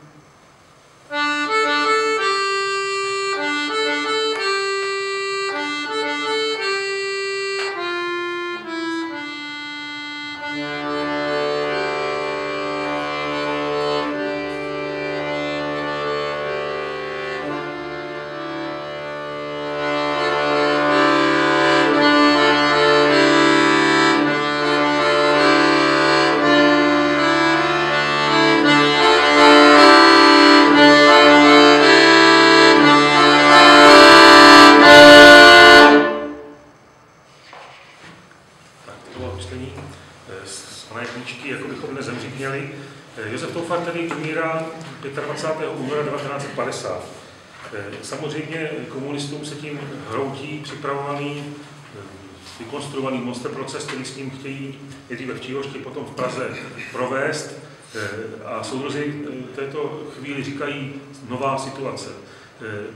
Monster proces, který s ním chtějí nejdříve v Číhošti, potom v Praze provést. Eh, a soudruzi v této chvíli říkají nová situace. Eh,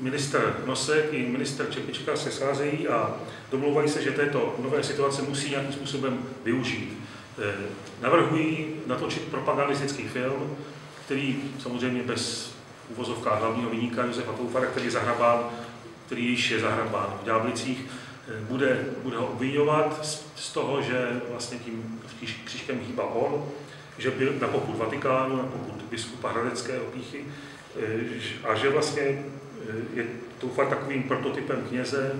minister Nosek i minister Čepička se scházejí a domlouvají se, že této nové situace musí nějakým způsobem využít. Navrhují natočit propagandistický film, který samozřejmě bez uvozovkách hlavního vyníka Josefa Toufara, který je zahrabán, který již je zahrabán v Ďáblicích, eh, bude, bude ho obvinovat z, z toho, že vlastně tím křížkem hýba on, že byl na popud Vatikánu, na popud biskupa Hradeckého píchy eh, a že vlastně eh, je Toufar takovým prototypem kněze,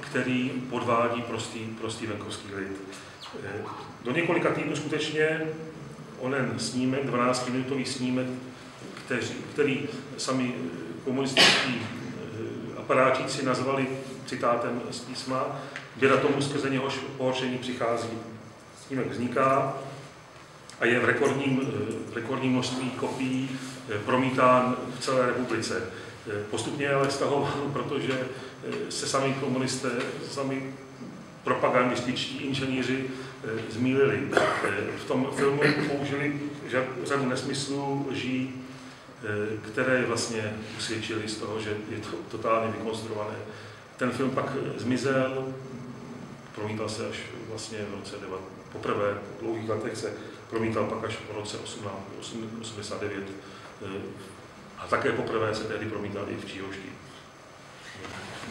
který podvádí prostý, prostý venkovský lid. Do několika týdnů skutečně onen snímek, 12-minutový snímek kteří, který sami komunističtí eh, aparáčíci nazvali citátem z písma, běda tomu skrze něhož pohoršení přichází. Snímek vzniká a je v rekordním, eh, rekordním množství kopií eh, promítán v celé republice. Postupně ale stahoval, protože se sami komunisté, sami propagandističtí inženýři zmílili. V tom filmu použili řadu nesmyslů, lží, Eh, které vlastně usvědčili z toho, že je to totálně vykonstruované. Ten film pak zmizel, promítal se až vlastně v roce 9, poprvé v dlouhých letech se promítal pak až v roce 1989 eh, a také poprvé se tehdy promítal i v Číhošti.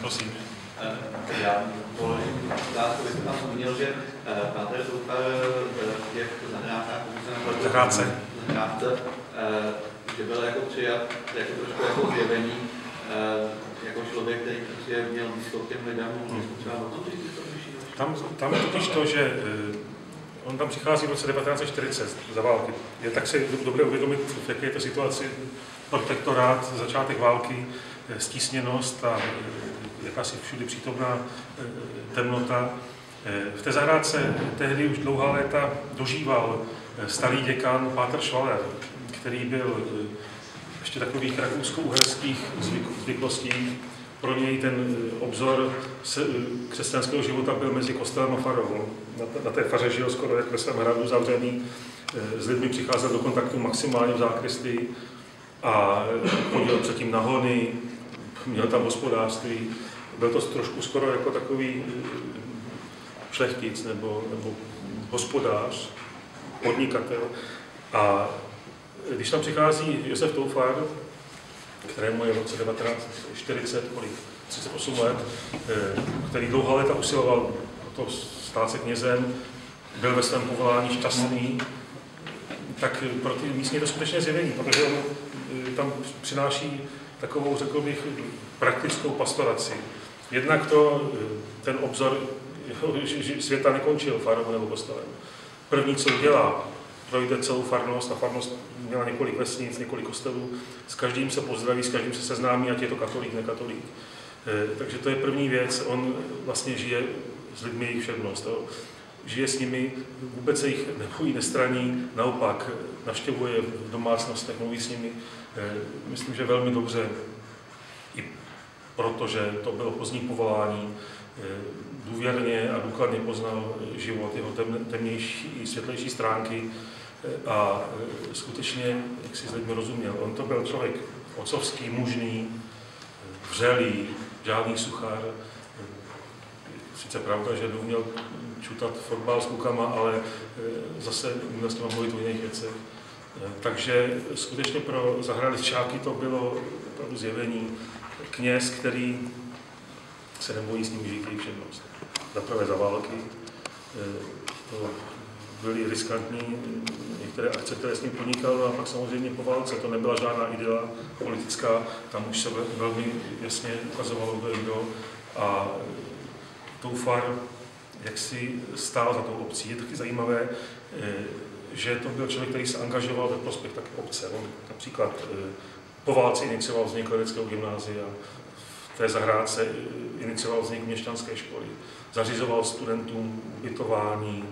Prosím. Eh, já položím otázku, vy jste tam zmínil, že Páter Soufar v těch zahrádkách, pokud se Zahrádce že byl jako přijat jako trošku jako zjevení, eh, jako člověk, který prostě měl blízko k těm lidem, tam, tam je totiž to, že eh, on tam přichází v roce 1940 za války. Je tak si dobře uvědomit, v jaké je to situaci protektorát, začátek války, eh, stísněnost a jakási všudy přítomná temnota. V té zahrádce tehdy už dlouhá léta dožíval starý děkan Páter Schwaller, který byl eh, ještě takových rakousko-uherských zvyklostí. Pro něj ten eh, obzor eh, křesťanského života byl mezi kostelem a farou. Na té faře žil skoro jak ve svém hradu zavřený. S lidmi přicházel do kontaktu maximálně v zákresty a chodil předtím na hony, měl tam hospodářství. Byl to trošku skoro jako takový šlechtic nebo, nebo hospodář, podnikatel. A když tam přichází Josef Toufar, kterému je v roce 1940, kolik, 38 let, eh, který dlouhá léta usiloval o to stát se knězem, byl ve svém povolání šťastný, tak pro ty místní je to skutečně zjevení, protože on eh, tam přináší takovou, řekl bych, praktickou pastoraci. Jednak to, eh, ten obzor světa nekončil farou nebo kostelem. První, co udělá, projde celou farnost a farnost měla několik vesnic, několik kostelů, s každým se pozdraví, s každým se seznámí, ať je to katolík, nekatolík. Eh, takže to je první věc, on vlastně žije s lidmi jejich všednost. Žije s nimi, vůbec se jich nebojí, nestraní, naopak navštěvuje v domácnostech, mluví s nimi. Eh, myslím, že velmi dobře, i protože to bylo pozdní povolání, eh, důvěrně a důkladně poznal život, jeho temnější i světlejší stránky, a e, skutečně, jak si s lidmi rozuměl, on to byl člověk otcovský, mužný, vřelý, žádný suchár. Sice pravda, že neuměl čutat fotbal s klukama, ale e, zase uměl s těma mluvit o jiných věcech. Takže skutečně pro zahraničáky to bylo opravdu zjevení. Kněz, který se nebojí s ním žít i všednost. Za prvé za války, to byly riskantní některé akce, které s ním podnikal, a pak samozřejmě po válce. To nebyla žádná idea politická, tam už se velmi jasně ukazovalo, kdo kdo. A Toufar, jak si stál za tou obcí. Je taky zajímavé, eh, že to byl člověk, který se angažoval ve prospěch také obce. On například eh, po válce inicioval vznik Ledeckého gymnázia, v té zahrádce eh, inicioval vznik měšťanské školy, zařizoval studentům ubytování,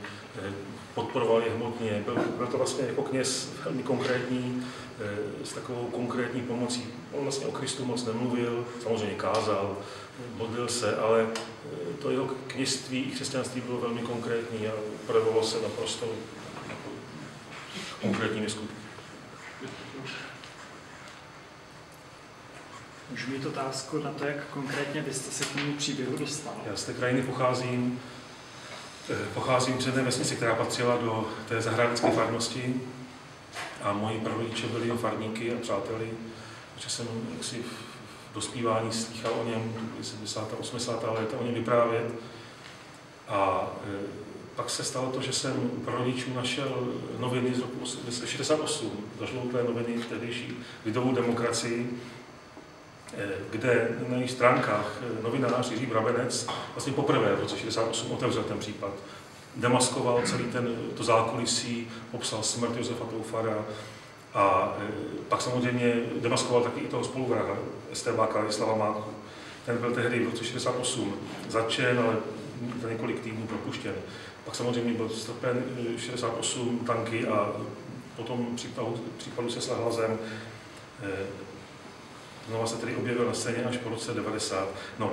podporoval je hmotně. Byl, byl to vlastně jako kněz velmi konkrétní, eh, s takovou konkrétní pomocí. On vlastně o Kristu moc nemluvil, samozřejmě kázal, modlil se, ale eh, to jeho kněžství i křesťanství bylo velmi konkrétní a projevovalo se naprosto jako konkrétními skutky. Můžu mít otázku na to, jak konkrétně byste se k tomu příběhu dostal? Já z té krajiny pocházím, pocházím z jedné vesnice, která patřila do té zahrádnické farnosti a moji prarodiče byli farníky a přáteli, takže jsem jaksi v dospívání slychal o něm, 70. 80. let, o něm vyprávět. A e, pak se stalo to, že jsem u prarodičů našel noviny z roku 68, zažloutlé noviny tehdejší lidovou demokracii, Eh, kde na jejich stránkách eh, novinář Jiří Brabenec vlastně poprvé v roce 68 otevřel ten případ. Demaskoval celý ten, to zákulisí, popsal smrt Josefa Toufara a eh, pak samozřejmě demaskoval taky i toho spoluvraha STBáka Jislava Máchu. Ten byl tehdy v roce 68 začen, ale za několik týdnů propuštěn. Pak samozřejmě byl strpen 68 tanky a potom případu, případu se Slahlazem Znova se tedy objevil na scéně až po roce 90. No,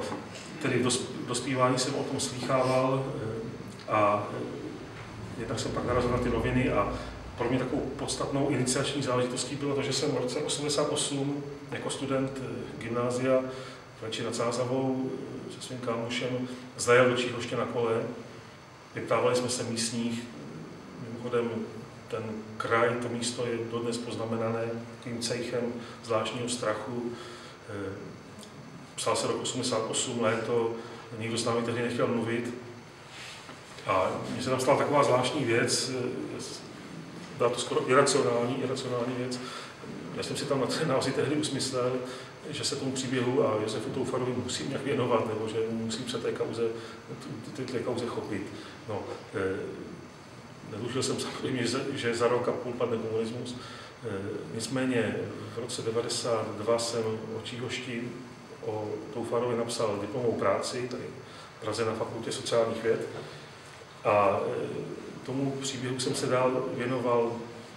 tedy dospívání jsem o tom slýchával eh, a eh, jednak jsem pak narazil na ty noviny a pro mě takovou podstatnou iniciační záležitostí bylo to, že jsem v roce 88 jako student eh, gymnázia v nad Sázavou se svým kámošem zajel do Číhoště na kole. Vyptávali jsme se místních, mimochodem ten kraj, to místo je dodnes poznamenané takovým cejchem zvláštního strachu. Eh, psal se rok 88, léto, nikdo s námi tehdy nechtěl mluvit. A mně se tam stala taková zvláštní věc, eh, byla to skoro iracionální, iracionální věc. Já jsem si tam na té návozi tehdy usmyslel, že se tomu příběhu a Josefu Toufarovi musím nějak věnovat, nebo že musím se té kauze, té kauze chopit. No, eh, Netušil jsem samozřejmě, že za rok a půl padne komunismus. E, nicméně v roce 92 jsem o Číhošti o Toufarovi napsal diplomovou práci, tady v Praze na fakultě sociálních věd. A e, tomu příběhu jsem se dál věnoval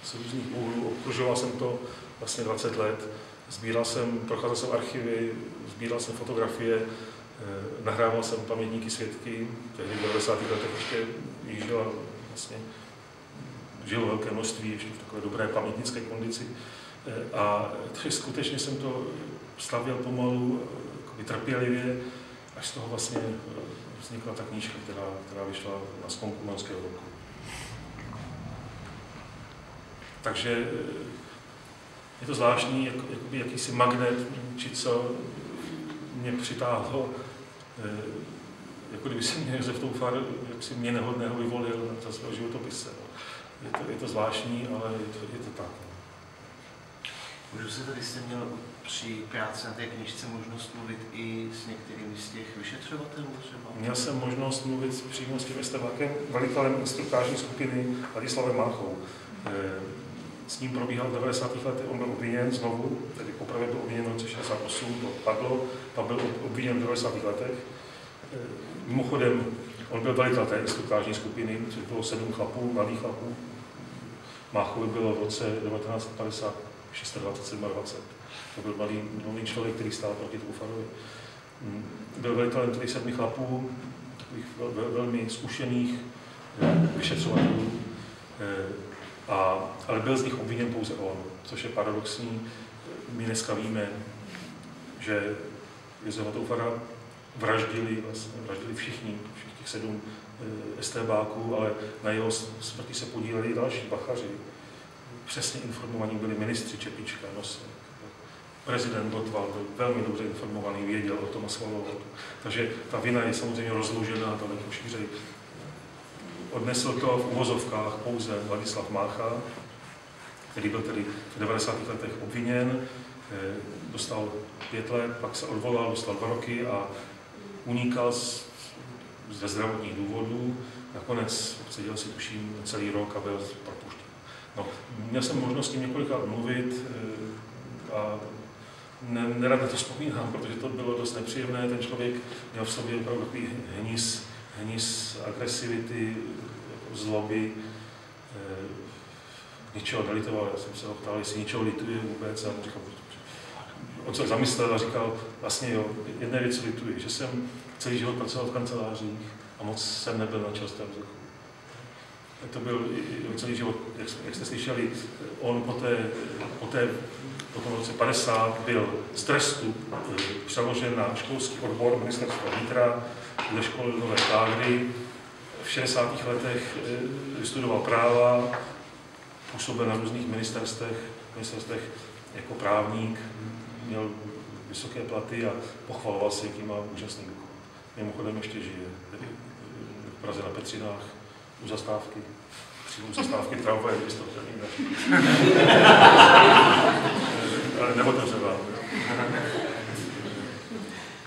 z různých úhlů, obkružoval jsem to vlastně 20 let. Sbíral jsem, procházel jsem archivy, sbíral jsem fotografie, e, nahrával jsem pamětníky svědky, tehdy v 90. letech ještě jížděla vlastně žil velké množství, ještě v takové dobré pamětnické kondici. Eh, a takže skutečně jsem to stavěl pomalu, trpělivě, až z toho vlastně eh, vznikla ta knížka, která, která vyšla na sklonku loňského roku. Takže eh, je to zvláštní, jak, jakoby jakýsi magnet, či co mě přitáhlo, jako kdyby se mě Josef Toufar, jak si mě nehodného vyvolil za svého životopise. No je to, je to zvláštní, ale je to, je to tak. Můžu se tady, jste měl při práci na té knižce možnost mluvit i s některými z těch vyšetřovatelů třeba? Měl jsem možnost mluvit přímo s tím Estevákem, velitelem instruktážní skupiny Ladislavem Máchou. Eh, s ním probíhal v 90. letech, on byl obviněn znovu, tedy poprvé byl obviněn v roce 68, to padlo, pak byl obviněn v 90. letech. Eh, mimochodem, On byl velitel té instruktážní skupiny, což bylo sedm chlapů, mladých chlapů. Máchovi bylo v roce 1950 26, 27. To byl malý, mladý člověk, který stál proti Toufarovi. Mm, byl velitelem tedy sedmi chlapů, takových vel, vel, velmi zkušených eh, vyšetřovatelů, eh, a, ale byl z nich obviněn pouze on, což je paradoxní. My dneska víme, že Josefa Toufara vraždili, vlastně, vraždili všichni, těch sedm eh, STBáků, ale na jeho smrti se podíleli i další bachaři. přesně informovaní byli ministři Čepička, Nosek, prezident Botval byl velmi dobře informovaný, věděl o tom a schvaloval to. Takže ta vina je samozřejmě rozložená daleko šířej. Odnesl to v uvozovkách pouze Vladislav Mácha, který byl tedy v 90. letech obviněn, eh, dostal pět let, pak se odvolal, dostal dva roky a unikal z, ze zdravotních důvodů. Nakonec seděl si tuším celý rok a byl propuštěn. No, měl jsem možnost s tím několikrát mluvit eh, a ne, nerad to vzpomínám, protože to bylo dost nepříjemné. Ten člověk měl v sobě opravdu takový hnis, hnis agresivity, zloby, eh, něčeho nelitoval. Já jsem se ho ptal, jestli něčeho lituje vůbec a on říkal, on se zamyslel a říkal, vlastně jo, jedné věci lituji, že jsem celý život pracoval v kancelářích a moc jsem nebyl na čerstvém vzduchu. To byl celý život, jak, jak jste slyšeli, on poté, poté po tom roce 50 byl z trestu eh, přeložen na školský odbor ministerstva vnitra, kde školil nové kádry. V 60. letech eh, vystudoval práva, působil na různých ministerstvech, ministerstvech jako právník, měl vysoké platy a pochvaloval se, jaký má úžasný duch. Mimochodem ještě žije v Praze na Petřinách u zastávky. U zastávky tramvaje, vystoupení ale neotevřela.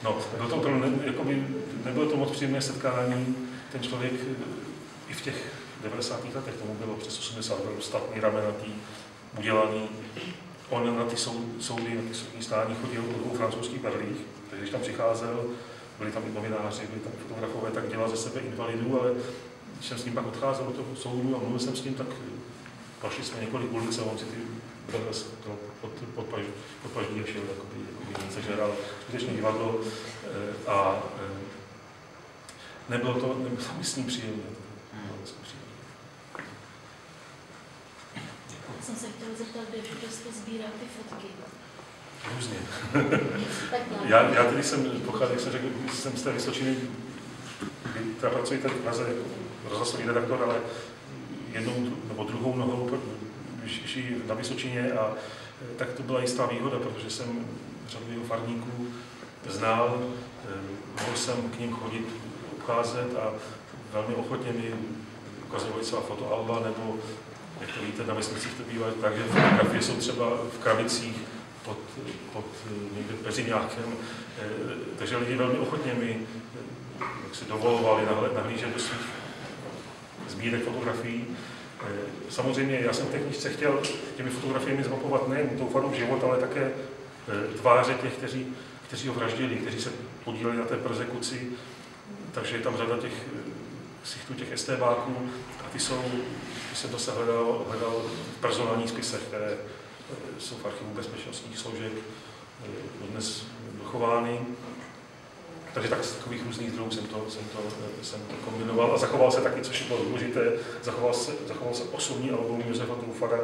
No, bylo to opravdu, ne, jakoby, nebylo to moc příjemné setkání. Ten člověk i v těch 90. letech, tomu bylo přes 80, byl statný, ramenatý, udělaný. On na ty sou, soudy, na ty soudní stání chodil po dvou francouzských berlích, takže když tam přicházel, byli tam i novináři, byli tam fotografové, tak dělal ze sebe invalidu, ale když jsem s ním pak odcházel do toho soudu a mluvil jsem s ním, tak prošli jsme několik ulic a on si ty to pod, pod, pod paždí a šel jakoby, jakoby něco. Skutečně divadlo eh, a eh, nebylo to, nebylo to myslím příjemné. Jsem se chtěla zeptat, kde jste sbíral ty fotky? Různě. já, já tedy jsem pocházím, jak jsem řekl, jsem z té Vysočiny, teda pracuji tady v Praze jako rozhlasový redaktor, ale jednou nebo druhou nohou žijí na Vysočině a e, tak to byla jistá výhoda, protože jsem řadu jeho farníků znal, e, mohl jsem k ním chodit, obcházet a velmi ochotně mi ukazovali svá fotoalba, nebo jak to víte, na vesnicích to bývá tak, že fotografie jsou třeba v kravicích pod, pod někde peřiňákem, e, takže lidi velmi ochotně mi jak si dovolovali nahlížet do svých sbírek fotografií Eh, samozřejmě já jsem v té knižce chtěl těmi fotografiemi zmapovat nejen tou farou život, ale také eh, tváře těch, kteří, kteří ho vraždili, kteří se podíleli na té persekuci. Takže je tam řada těch eh, těch estébáků a ty jsou, jsem zase hledal, hledal v personálních spisech, které jsou v archivu bezpečnostních složek dnes dochovány. Takže tak z takových různých druhů jsem to, jsem, to, jsem to kombinoval a zachoval se taky, což bylo důležité, zachoval se, zachoval se osobní album Josefa Trufara,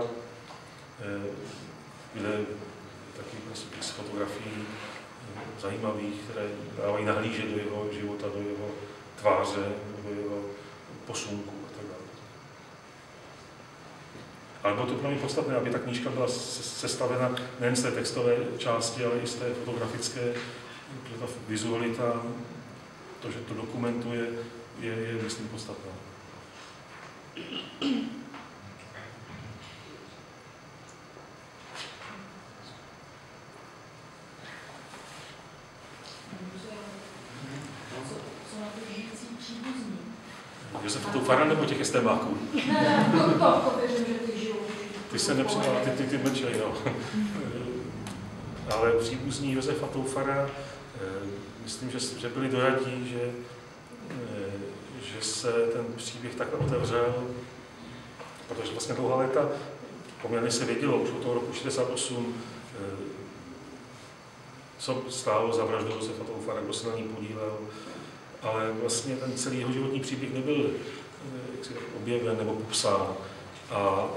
eh, kde taky prostě z fotografií eh, zajímavých, které dávají nahlížet do jeho života, do jeho tváře, do jeho posunku a tak dále. Ale bylo to pro mě podstatné, aby ta knížka byla sestavena nejen z té textové části, ale i z té fotografické protože ta vizualita, to, že to dokumentuje, je, je myslím, podstatná. Josef Toufara nebo těch estébáků? Ne, to, to, to věřím, že ty žijou. Ty se nepřidala, ty, ty, ty mlčej, no. Ale příbuzní Josefa Toufara Eh, myslím, že, že byli dojatí, že, eh, že se ten příběh takhle otevřel, protože vlastně dlouhá léta poměrně se vědělo už od toho roku 68, eh, co stálo za vraždou Josefa Toufara, kdo se na ní podílel, ale vlastně ten celý jeho životní příběh nebyl jaksi objeven nebo popsán. A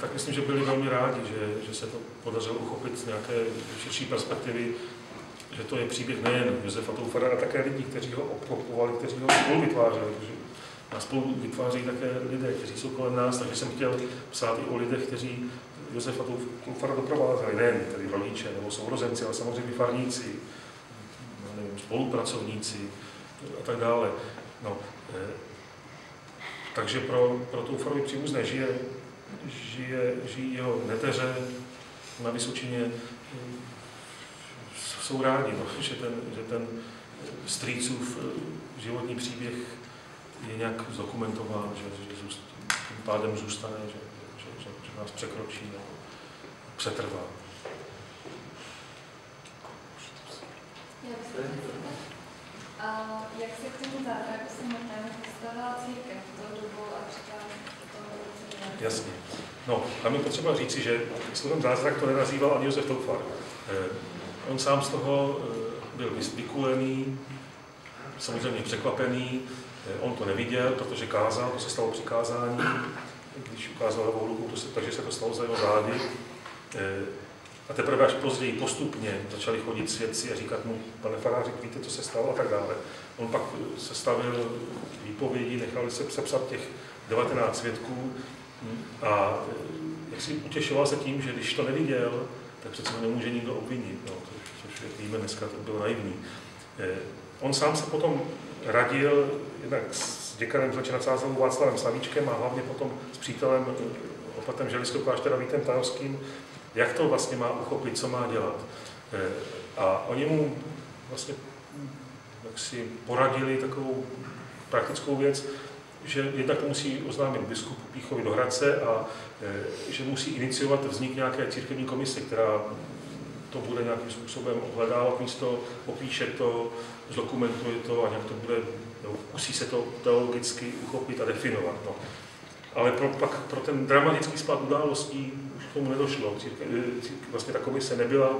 tak myslím, že byli velmi rádi, že, že se to podařilo uchopit z nějaké širší perspektivy že to je příběh nejen Josefa Toufara, ale také lidí, kteří ho obklopovali, kteří ho spolu vytvářeli. Protože A spolu vytváří také lidé, kteří jsou kolem nás, takže jsem chtěl psát i o lidech, kteří Josefa Toufara doprovázeli, nejen tedy rodiče nebo sourozenci, ale samozřejmě farníci, nevím, spolupracovníci a tak dále. No, eh, takže pro, pro Toufarovi příbuzné žije, žije, žijí jeho neteře na Vysočině, eh, jsou rádi, no, že ten, že ten strýcův eh, životní příběh je nějak zdokumentován, že, že zůst, tím pádem zůstane, že, že, že, že nás překročí nebo přetrvá. A jak se k tomu samotnému postavila církev tou dobou a třeba v Jasně. No, tam je potřeba říci, že slovem zázrak to nenazýval ani Josef Toufar. Eh, on sám z toho eh, byl vykulený, samozřejmě překvapený, eh, on to neviděl, protože kázal, to se stalo přikázání, když ukázal levou ruku, to se, takže se to stalo za jeho zády. A teprve až později postupně začali chodit svědci a říkat mu, pane faráři, víte, co se stalo a tak dále. On pak sestavil výpovědi, nechali se sepsat těch 19 svědků a jak si utěšoval se tím, že když to neviděl, tak přece ho nemůže nikdo obvinit, no, což, což víme dneska, to bylo naivní. On sám se potom radil jednak s děkanem zlečena Cázelou Václavem Slavíčkem a hlavně potom s přítelem opatem Želického kláštera Vítem Tajovským, jak to vlastně má uchopit, co má dělat. A oni mu vlastně jak si poradili takovou praktickou věc, že jednak to musí oznámit biskup Píchovi do Hradce a že musí iniciovat vznik nějaké církevní komise, která to bude nějakým způsobem ohledávat místo, opíše to, zdokumentuje to a nějak to bude, no, musí se to teologicky uchopit a definovat. No. Ale pro, pak pro ten dramatický spad událostí tomu nedošlo. Vlastně ta komise nebyla,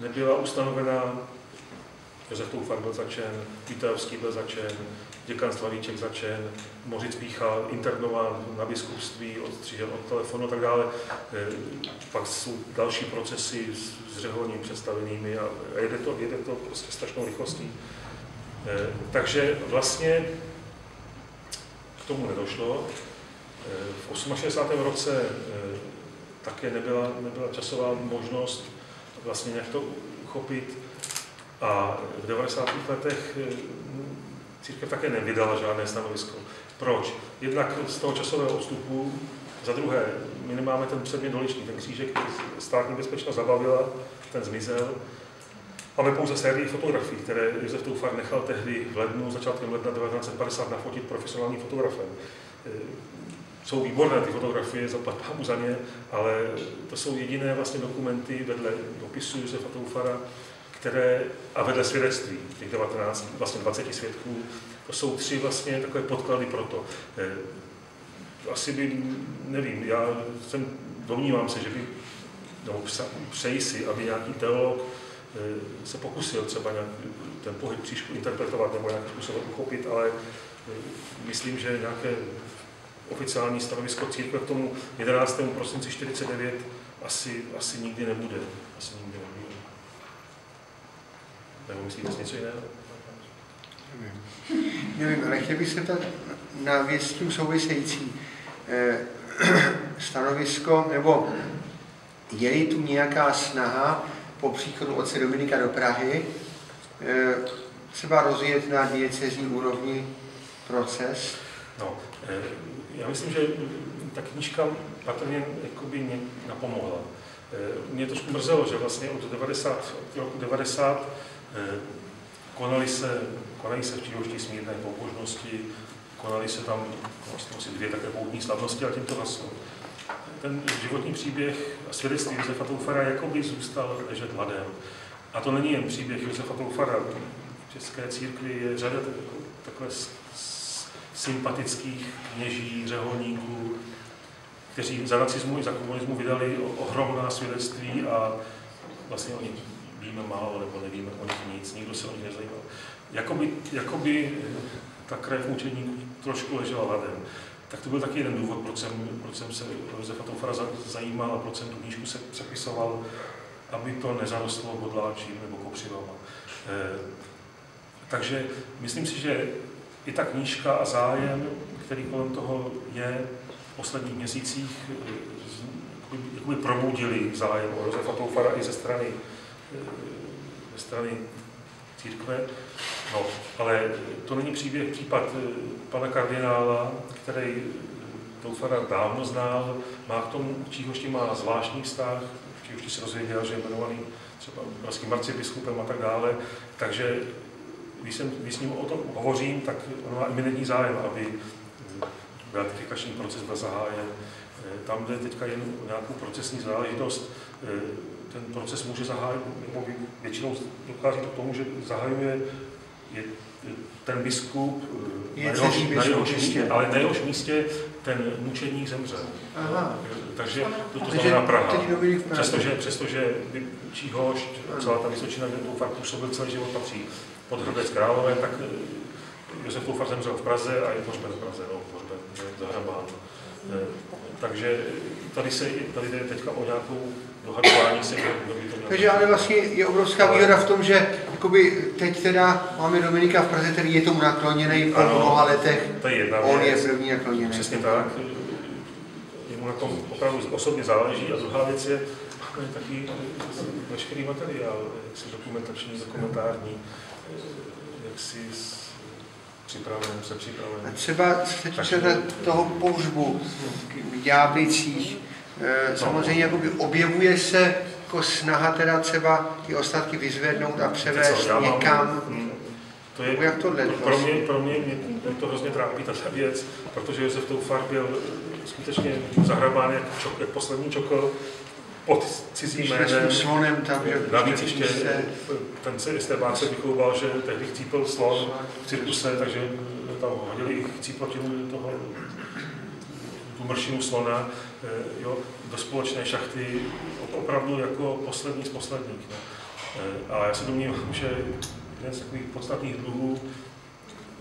nebyla ustanovená, Josef Toufar byl začen, Vítajovský byl začen, děkan Slavíček začen, Mořic Pícha internován na biskupství, odstřížen od telefonu a tak dále. Pak jsou další procesy s řeholním představenými a jede to, jede to prostě strašnou rychlostí. Takže vlastně k tomu nedošlo. V 68. roce také nebyla, nebyla časová možnost vlastně nějak to uchopit. A v 90. letech církev také nevydala žádné stanovisko. Proč? Jednak z toho časového odstupu, za druhé, my nemáme ten předmět doličný, ten křížek, který státní bezpečnost zabavila, ten zmizel. Máme pouze sérii fotografií, které Josef Toufar nechal tehdy v lednu, začátkem ledna 1950 nafotit profesionálním fotografem. Jsou výborné ty fotografie, zaplat pámu za ně, ale to jsou jediné vlastně dokumenty vedle dopisu Josefa Toufara, které, a vedle svědectví, těch 19, vlastně 20 svědků, to jsou tři vlastně takové podklady pro to. Asi by, nevím, já jsem, domnívám se, že by, no, přeji si, aby nějaký teolog se pokusil třeba nějak ten pohyb příšku interpretovat nebo nějakým způsobem uchopit, ale myslím, že nějaké oficiální stanovisko církve k tomu 11. prosinci 49 asi, asi nikdy nebude. Asi nikdy nebude. Nebo myslíte si něco jiného? Nevím. Nevím, ale chtěl bych se tak na věc tím související eh, stanovisko, nebo je tu nějaká snaha po příchodu otce Dominika do Prahy eh, třeba rozjet na diecezní úrovni proces? No, eh, já myslím, že ta knížka patrně jakoby mě napomohla. Mě trošku mrzelo, že vlastně od 90, od roku 90 konaly se, konají se v Příhoští smírné pobožnosti, konaly se tam vlastně asi dvě také poutní slavnosti, a tím to ten životní příběh a svědectví Josefa Toufara jakoby zůstal ležet hladem. A to není jen příběh Josefa Toufara. V České církvi je řada takhle sympatických kněží, řeholníků, kteří za nacismu i za komunismu vydali ohromná svědectví a vlastně oni víme málo nebo nevíme o nich nic, nikdo se o nich nezajímal. Jakoby, jakoby ta krev mučeníků trošku ležela ladem. Tak to byl taky jeden důvod, proč jsem, proč jsem se Josefa Toufara zajímal a proč jsem tu knížku se přepisoval, aby to nezarostlo bodláčím nebo kopřivama. E, takže myslím si, že i ta knížka a zájem, který kolem toho je v posledních měsících, eh, jakoby- probudili zájem o Josefa Toufara i ze strany, eh, ze strany církve. No, ale to není příběh, případ eh, pana kardinála, který Toufara dávno znal, má k tomu Číhošti má zvláštní vztah, Číhošti se dozvěděl, že je jmenovaný třeba pražským arcibiskupem a tak dále, takže když, jsem, když s ním o tom hovořím, tak on má eminentní zájem, aby eh, beatifikační proces byl zahájen. Eh, Tam jde teďka jen o nějakou procesní záležitost. Eh, Ten proces může zahájit, nebo vě- většinou dochází to k tomu, že zahajuje je, ten biskup Je na jehož, na jehož místě, ale na jehož místě ten mučedník zemřel. Aha. Takže to, to znamená Praha. Přestože, přestože Číhošť, celá ta Vysočina, kde Toufar působil celý život, patří pod Hradec Králové, tak eh, Josef Toufar zemřel v Praze a je pohřben v Praze, no, pohřben, je zahrabán. Eh, Takže tady se tady jde teďka o nějakou dohadování se, kdo by to měl. Takže ale vlastně je obrovská výhoda v tom, že jakoby teď teda máme Dominika v Praze, který je tomu nakloněný po mnoha letech. To je jedna On je věc. první nakloněný. Přesně tak. Jemu na tom opravdu osobně záleží. A druhá věc je, máme taky veškerý materiál, jaksi dokumentační, dokumentární, jaksi s- připraven, A přepřipraven. třeba se týče toho pohřbu v Ďáblicích, eh, samozřejmě jakoby objevuje se jako snaha teda třeba ty ostatky vyzvednout a převést Co, mám- někam. hm, To je, jak tohle pro mě, pro mě, mě, mě to hrozně trápí tato věc, protože Josef Toufar byl skutečně zahrabán jak, čok, jak poslední čokol pod cizím jménem. slonem tam, že Navíc ještě se- ten se estébák se vychoval, že tehdy chcípl slon v cirkuse, takže tam hodili i chcíplatinu do toho, tu mršinu slona, eh, jo, do společné šachty, opravdu jako poslední z posledních. No. Eh, A já se domnívám, že jeden z takových podstatných dluhů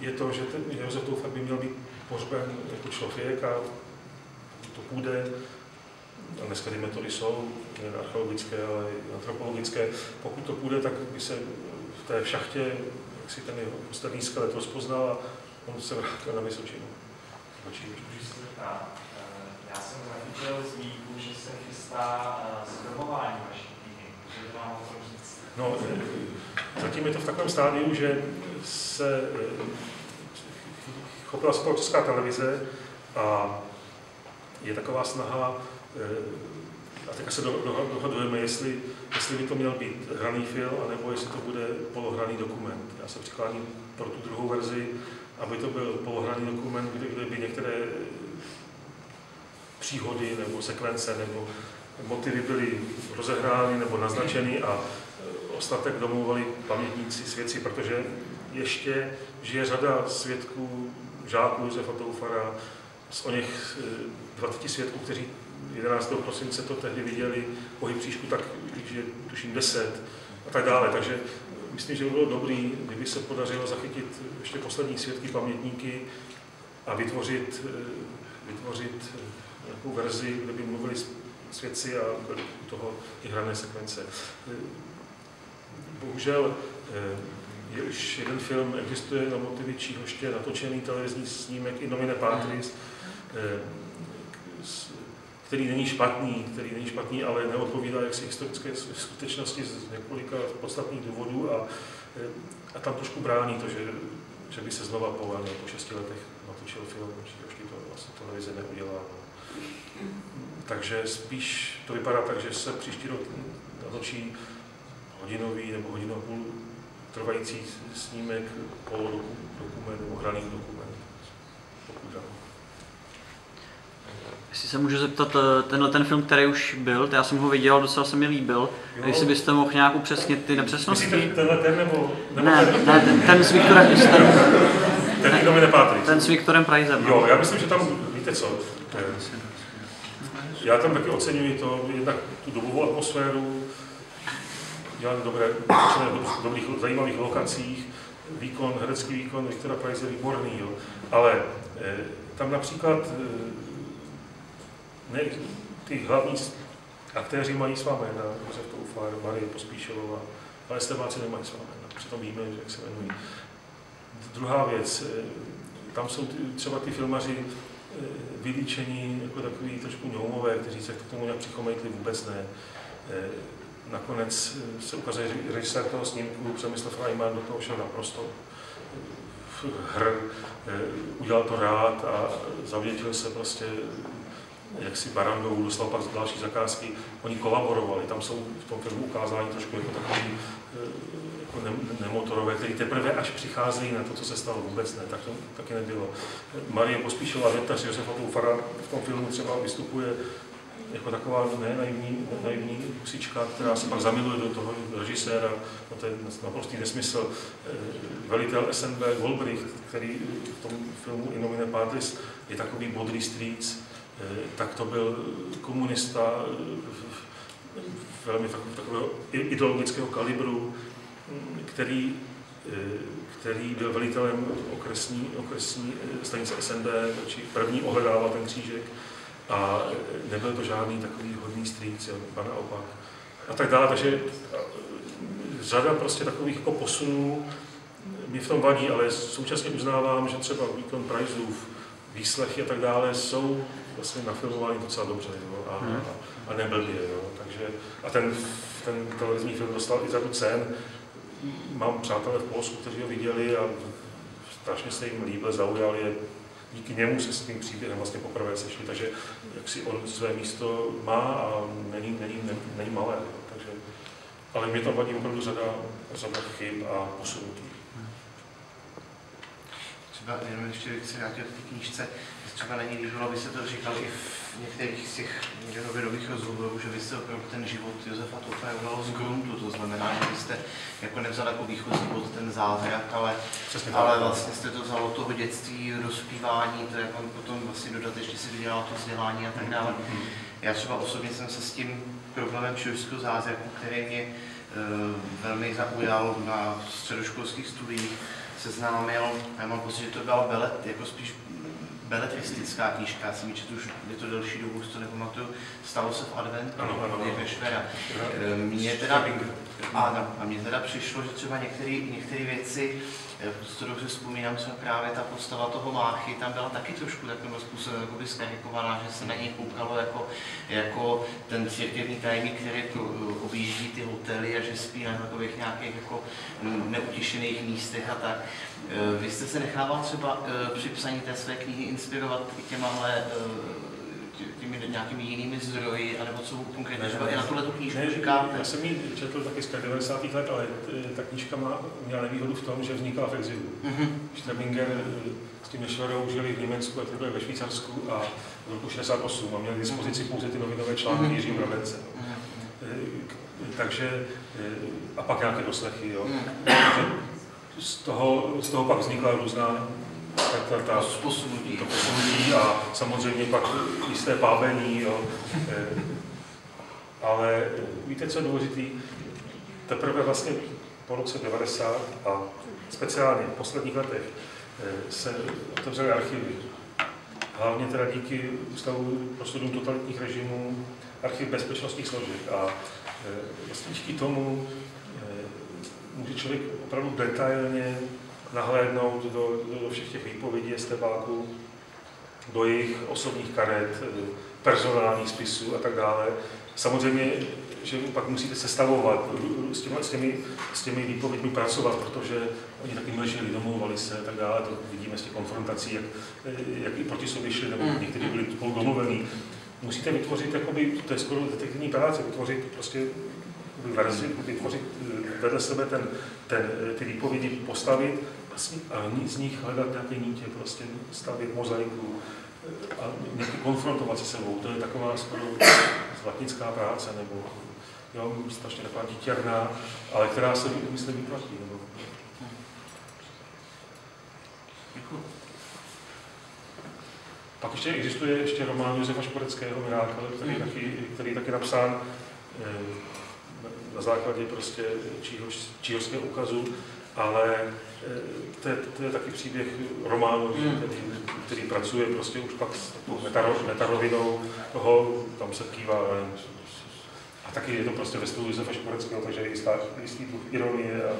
je to, že ten Josef Toufar by měl být pohřben jako člověk a to půjde, a dneska ty metody jsou nejen archeologické, ale i antropologické. Pokud to půjde, tak by se v té šachtě, jak si ten jeho poslední skelet rozpoznal a on se vrátil na Vysočinu. Eh, Já jsem zachytil zmínku, že se chystá eh, zdomování vaší knihy. Můžete nám o tom říct? No, eh, zatím je to v takovém stádiu, že se eh, chopila spolu Česká televize a je taková snaha, eh, a teďka se do- do- dohadujeme, jestli, jestli by to měl být hraný film, anebo jestli to bude polohraný dokument. Já se přikláním pro tu druhou verzi, aby to byl polohraný dokument, kde, kde by některé příhody nebo sekvence nebo motivy byly rozehrány nebo naznačeny a e, ostatek domluvali pamětníci, svědci, protože ještě žije řada svědků, žáků Josefa Toufara, z o něch e, 20 svědků, kteří 11. prosince to tehdy viděli, pohyb příšku, tak je tuším 10 a tak dále. Takže myslím, že by bylo dobrý, kdyby se podařilo zachytit ještě poslední svědky, pamětníky a vytvořit, e, vytvořit e, nějakou verzi, kde by mluvili svědci a u toho i hrané sekvence. E, Bohužel je už jeden film, existuje na motivy Číhoště natočený televizní snímek Innomine Patris, e, s- který není špatný, který není špatný, ale neodpovídá jaksi historické skutečnosti z několika podstatných důvodů a, e, a tam trošku brání to, že, že by se znova po, po šesti letech natočil film, Číhoště to vlastně televize neudělá. Takže spíš to vypadá tak, že se příští rok natočí hodinový nebo hodinu a půl trvající snímek, polodokument nebo hraný dokument. Pokud dám. Jestli se můžu zeptat, eh, tenhle ten film, který už byl, já jsem ho viděl, docela se mi líbil. Jo. Jestli byste mohl nějak upřesnit ty nepřesnosti? Myslíte tenhle ten nebo, nebo Ne, ten, ne, ten, ten s Viktorem, ten, ten Innomine Patris? ten s Viktorem Prajzem. no. Jo, já myslím, že tam, víte co, já tam taky oceňuji to, jednak tu dobovou atmosféru, dělat dobré, dobrých, zajímavých lokacích, výkon, herecký výkon Viktora Price je výborný, jo. ale eh, tam například eh, ne, ty hlavní aktéři mají svá jména, Josef Toufar, Marie Pospíšelová, ale estebáci nemají svá jména, přitom víme, jak se jmenují. Druhá věc, eh, tam jsou třeba ty filmaři eh, vylíčení jako takový trošku ňoumové, kteří se k tomu nějak přichomejtli vůbec ne. Eh, Nakonec se ukazuje, že režisér toho snímku Přemysl Freiman do toho šel naprosto hr, udělal to rád a zavětil se prostě jak si Barandou, dostal pak další zakázky, oni kolaborovali, tam jsou v tom filmu ukázání trošku jako takový eh, jako ne- nemotorové, který teprve až přicházejí na to, co se stalo vůbec ne, tak to taky nebylo. Marie Pospíšová, větař Josefa Toufara v tom filmu třeba vystupuje jako taková ne naivní, naivní husička, která se pak zamiluje do toho režiséra, no to je naprostý nesmysl. Eh, Velitel SNB Goldbricht, který v tom filmu Inomine Patris je takový bodrý strýc, tak to byl komunista eh, velmi tak- takového ideologického kalibru, hm, který, eh, který byl velitelem okresní, okresní eh, stanice SNB, či první ohledával ten křížek a nebyl to žádný takový hodný strýc, ba naopak. A tak dále, takže eh, řada prostě takových jako posunů mě v tom vadí, ale současně uznávám, že třeba výkon Priceův, výslechy a tak dále jsou vlastně nafilmovány docela dobře jo, a, Hmm. a, a neblbě. Jo, takže, a ten, ten televizní film dostal i řadu cen. Mám přátelé v Polsku, kteří ho viděli a strašně se jim líbil, zaujal je. Díky němu se s tím příběhem vlastně poprvé sešli, takže jak si on své místo má a není, není, není, není malé. Jo, takže, ale mě tam vadí opravdu řada, řada chyb a posunutí. Třeba jenom ještě se vrátil k té knížce, třeba není líbilo, aby se to říkal i v některých z těch novinových rozhovorů, že vy jste opravdu ten život Josefa Tofa udělal z gruntu, to znamená, že vy jste jako nevzal jako výchozí bod ten zázrak, ale, Přesně ale vlastně jste to vzal od toho dětství, dospívání, to jak on potom vlastně dodatečně si vydělal to vzdělání a tak dále. Mhm. Já třeba osobně jsem se s tím problémem čurského zázraku, který mě e, velmi zaujal na středoškolských studiích, seznámil, já mám pocit, že to byla belet, jako spíš beletristická knížka, já jsem ji četl už je to delší dobu, už to nepamatuju, stalo se v adventu, Ano, ano, ano. Jirka Švera. E, Mně teda, ano, a mně teda přišlo, že třeba některé věci, to dobře vzpomínám, třeba právě ta postava toho Máchy, tam byla taky trošku takovým způsobem jakoby skarikovaná, že se na něj koukalo jako, jako ten církevní tajemník, který eh, objíždí ty hotely a že spí na takových nějakých jako mm, neutěšených místech a tak. Eh, Vy jste se nechával třeba eh, při psaní té své knihy inspirovat i těmahle tě- těmi nějakými jinými zdroji, anebo co konkrétně třeba i na tuhle tu knížku Ne, říkáte? já jsem ji četl taky z 90. let, ale eh, ta knížka má, měla nevýhodu v tom, že vznikala v exilu. Mhm. Eh, s tím Nešvarou žili v Německu a ve Švýcarsku a v roku 68 a měli k dispozici pouze ty novinové články Mhm. Jiří Mravence. Mhm. Eh, k- Takže, eh, a pak nějaké doslechy, jo. Mhm. Takže z toho, z toho pak vznikla různá ta, ta, ta, posunutí. to posunutí a samozřejmě pak jisté pábení, jo. Eh, Ale víte, co je důležitý? Teprve vlastně po roce 90 a speciálně v posledních letech eh, se otevřely archivy. Hlavně teda díky Ústavu pro studium totalitních režimů, archiv bezpečnostních složek. A eh, vlastně díky tomu může člověk opravdu detailně nahlédnout do, do všech těch výpovědí estebáků, do jejich osobních karet, eh, personálních spisů a tak dále. Samozřejmě, že pak musíte sestavovat, s těmi, s těmi, s těmi výpověďmi pracovat, protože oni taky mlžili, domlouvali se a tak dále. To vidíme z těch konfrontací, jak, eh, jak i proti sobě šli, nebo někteří byli spolu domluvení. Musíte vytvořit, jakoby, to je skoro detektivní práce, vytvořit prostě verzi, vytvořit eh, vedle sebe ten, ten, eh, ty výpovědi postavit vlastně, a z nich hledat nějaké nítě, prostě stavět mozaiku eh, a někdy konfrontovat se sebou. To je taková skoro zlatnická práce, nebo jo, strašně taková dítěrná, ale která se, myslím, vyplatí. Nebo, Děkuji. Pak ještě existuje ještě román Josefa Šporeckého Mirákl, který, taky, který je taky napsán eh, na- základě prostě číhož, číhořského ukazu, ale eh, to je, to je taky příběh románu, který, který pracuje prostě už pak s tou metaro, metarovinou toho, tam se kývá, a taky je to prostě ve stylu Josefa Šporeckého, takže je jistá, jistý druh ironie a,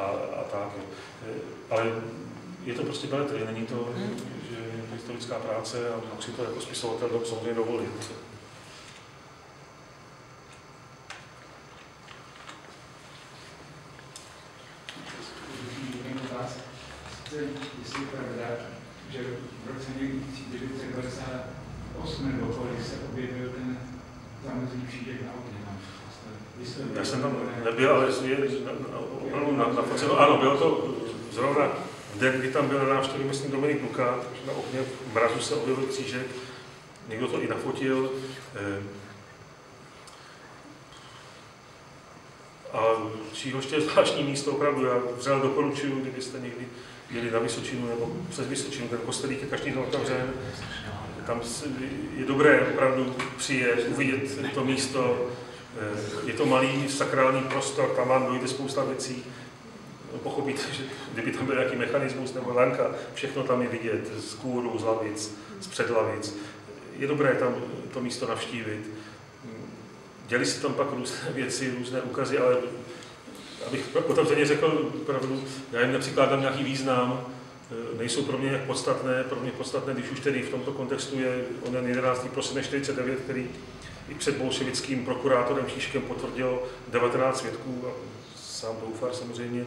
a, a tak. Eh, Ale je to prostě beletry, není to, že je to historická práce a musí to jako spisovatel samozřejmě dovolit. jestli je pravda, že v roce 1998 nebo kolik se objevil ten zamrzlý příběh na okně. Já jsem tam nebyl, ale je opravdu na, na fotce, no, ano, bylo to zrovna den, kdy tam byl na návštěvě, myslím, Dominik Luka, takže na okně v mrazu se objevil křížek, někdo to i nafotil. Eh, a Číhoště je zvláštní místo, opravdu, já vřel doporučuju, kdybyste někdy jeli na Vysočinu nebo přes Vysočinu, ten kostelík je každý den otevřen. Tam je dobré opravdu přijet, uvidět to místo, je to malý sakrální prostor, tam vám dojde spousta věcí. Pochopíte, že kdyby tam byl nějaký mechanismus nebo lanka, všechno tam je vidět, z kůru, z lavic, z předlavic. Je dobré tam to místo navštívit. Děli se tam pak různé věci, různé ukazy, ale abych otevřeně řekl pravdu, já jim nepřikládám nějaký význam, nejsou pro mě podstatné, pro mě podstatné, když už tedy v tomto kontextu je onen 11. prosinec 49, který i před bolševickým prokurátorem Číškem potvrdil 19 svědků a sám Doufar samozřejmě.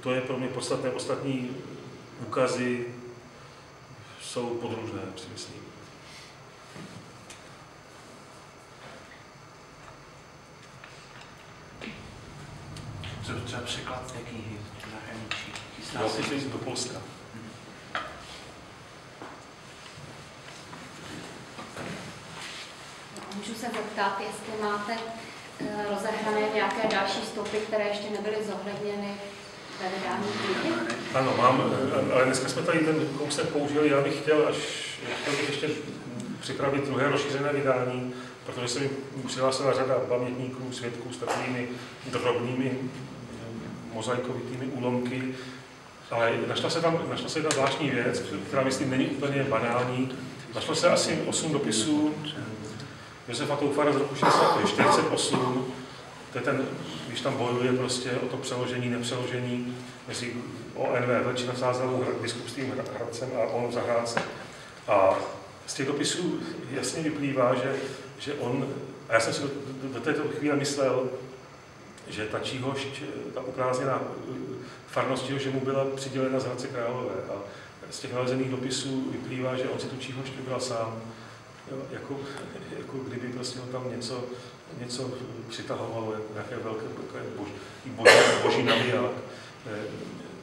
To je pro mě podstatné. Ostatní úkazy jsou podružné, si myslím. Co třeba překlad té knihy do zahraničí? Chystá se do Polska. Můžu se zeptat, jestli máte eh, rozehrané nějaké další stopy, které ještě nebyly zohledněny? Ano, mám, ale dneska jsme tady ten kousek použili, já bych chtěl, až chtěl bych ještě připravit druhé rozšířené vydání, protože se mi přihlásila řada pamětníků, svědků s takovými drobnými mozaikovitými úlomky, ale našla se tam našla se jedna zvláštní věc, která myslím není úplně banální. Našlo se asi 8 dopisů Josefa Toufara z roku 48, to je ten, když tam bojuje prostě o to přeložení, nepřeložení mezi ONV, Vlčina Sázavou, biskupským Hradcem a on Zahrádce. A z těch dopisů jasně vyplývá, že, že on, a já jsem si do, do, do této chvíle myslel, že ta Číhošť, ta uprázněná farnost že mu byla přidělena z Hradce Králové. A z těch nalezených dopisů vyplývá, že on si tu Číhošť vybral sám Jo, jako, jako kdyby prostě ho tam něco, něco přitahovalo, nějaké velké bož, boží, boží naviják. Eh,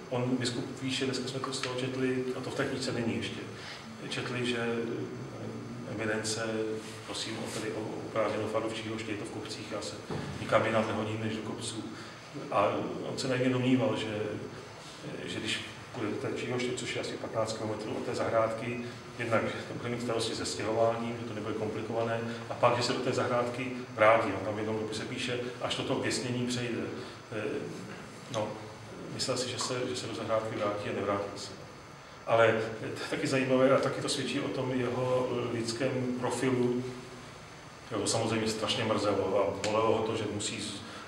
on, biskup píše, dneska jsme to z toho četli, a to v té knize není ještě, četli, že eh, eminence, prosím o tedy o uprávněnou faru je to v kopcích, já se nikam jinam nehodím než do kopců. A on se najmě domníval, že, že když půjde do té což je asi 15 km od té zahrádky, jednak to bude mít starosti se stěhováním, že to nebude komplikované, a pak, že se do té zahrádky vrátí. On tam v jednom dopise píše, až toto věsnění přejde. Eh, no, myslel si, že se, že se do zahrádky vrátí a nevrátil se. Ale to je taky zajímavé a taky to svědčí o tom jeho lidském profilu. Jo, to samozřejmě strašně mrzelo a bolelo ho to, že musí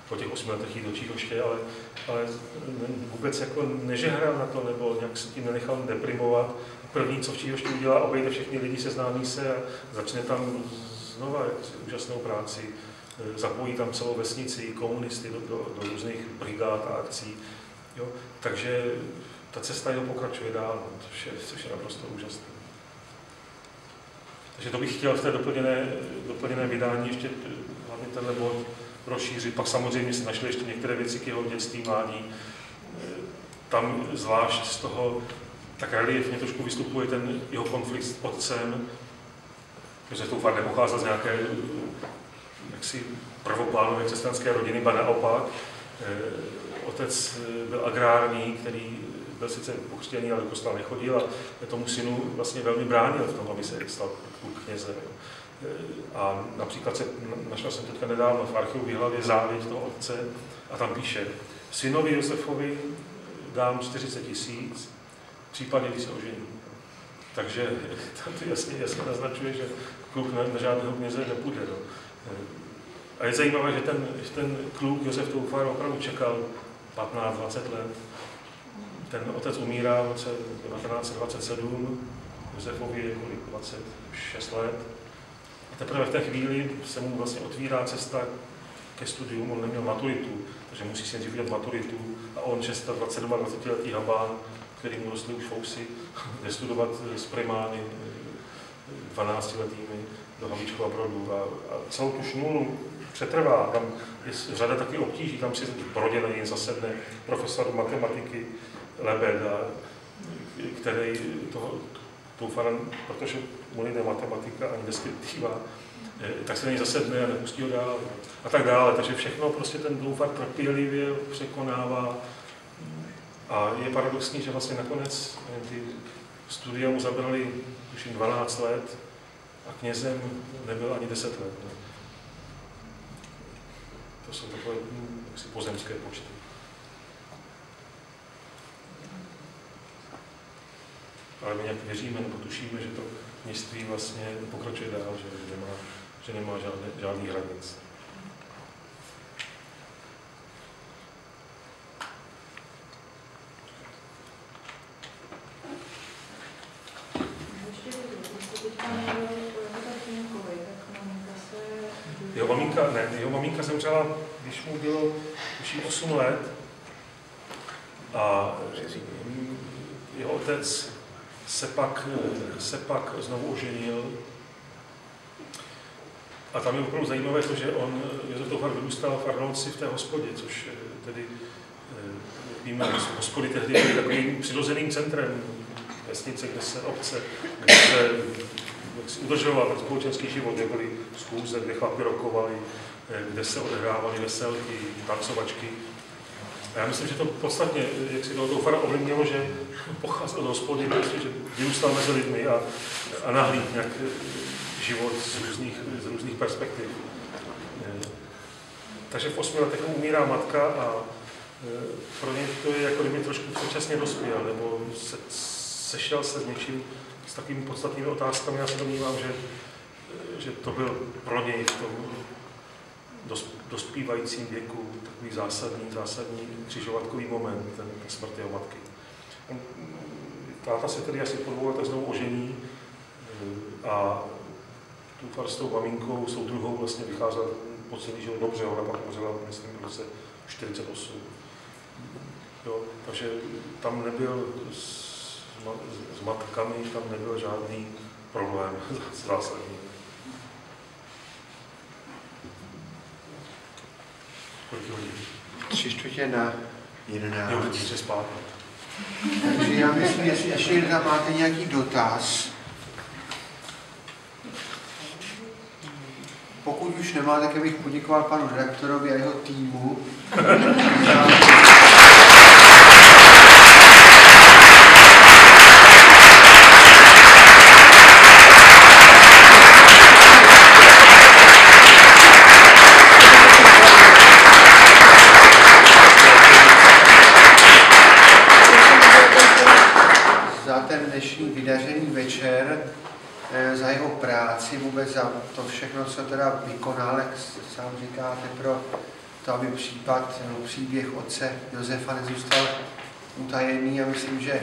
po těch osmi letech jít do Číhoště, ale, ale vůbec jako nežehral na to, nebo nějak se tím nenechal deprimovat. První, co v Číhošti udělá, obejde všechny lidi, seznámí se a začne tam znova úžasnou práci. Zapojí tam celou vesnici, komunisty do, do, do různých brigád a akcí. Jo? Takže ta cesta jeho pokračuje dál, což je, což je naprosto úžasné. Takže to bych chtěl v té doplněné, doplněné vydání ještě hlavně tenhle bod rozšířit. Pak samozřejmě se našly ještě některé věci k jeho dětství, mládí. Tam zvlášť z toho tak reliefně trošku vystupuje ten jeho konflikt s otcem, že Toufar nepocházel z nějaké jaksi prvoplánové křesťanské rodiny, ba naopak. Otec byl agrární, který byl sice pokřtěný, ale do kostela nechodil a tomu synu vlastně velmi bránil v tom, aby se stal knězem. A například se, našla jsem teďka nedávno v archivu Výhlavě závěť toho otce a tam píše, synovi Josefovi dám 40 tisíc, případně, když se ožení. Takže tam to jasně, jasně naznačuje, že kluk na, na žádného kněze nepůjde. No. A je zajímavé, že ten, že ten kluk Josef Toufar opravdu čekal 15-20 let. ten otec umírá v roce 1927, Josefovi je kolik 26 let. A teprve v té chvíli se mu vlastně otvírá cesta ke studium, on neměl maturitu, takže musí si nejdřív udělat maturitu a on 27 20 letý habán, který mu rostly už fousy, jde studovat s primány 12 letými do Havíčkova Brodu a, a celou tu šnůru přetrvá. Tam je řada taky obtíží, tam si v Brodě na něj zasedne profesor matematiky Lebeda, který toho, Toufara, protože mu matematika ani deskriptiva, eh, tak se na něj zasedne a nepustí ho dál a tak dále. Takže všechno prostě ten Toufar trpělivě překonává a je paradoxní, že vlastně nakonec eh, ty studia mu zabrali tuším 12 let a knězem nebyl ani 10 let. Ne? To jsou takové hm, jaksi pozemské počty. Ale my nějak věříme nebo tušíme, že to kněžství vlastně pokračuje dál, že nemá, že nemá žádné, žádný hranic. Jeho maminka, ne, jeho maminka zemřela, když mu bylo už 8 let a jeho otec se pak, se pak znovu oženil. A tam je opravdu zajímavé to, že on, Josef Toufar, vyrůstal v Arnoldci v té hospodě, což tedy víme, že hospody tehdy byly takovým přirozeným centrem vesnice, kde se obce, kde se udržoval společenský život, kde byly schůze, kde chlapi rokovali, kde se odehrávaly veselky, tancovačky. Já myslím, že to podstatně, jak si toho Fara ovlivnilo, že pocházel od hospody, prostě, že vyrůstal mezi lidmi a, a nahlíd nějak život z různých, z různých perspektiv. Takže v osmi letech umírá matka a pro něj to je jako kdyby trošku předčasně dospěl, nebo se, sešel se s něčím, s takovými podstatnými otázkami. Já se domnívám, že, že to byl pro něj v tom dospívajícím věku takový zásadní, zásadní křižovatkový moment, ten, smrt jeho matky. Táta se tedy asi po dvou letech znovu ožení a tu s tou maminkou, s tou druhou vlastně vycházel po celý život dobře, ona pak umřela, myslím, v roce 48. Jo, takže tam nebyl s, s matkami, tam nebyl žádný problém zásadní. Kolik hodin? Tři čtvrtě na jedenáct. Jo, jste spát. Takže já myslím, jestli ještě tam máte nějaký dotaz, pokud už nemá, tak bych poděkoval panu redaktorovi a jeho týmu. Práci, vůbec za to všechno, co teda vykonal, jak sám říkáte, pro to, aby případ nebo příběh otce Josefa nezůstal utajený a myslím, že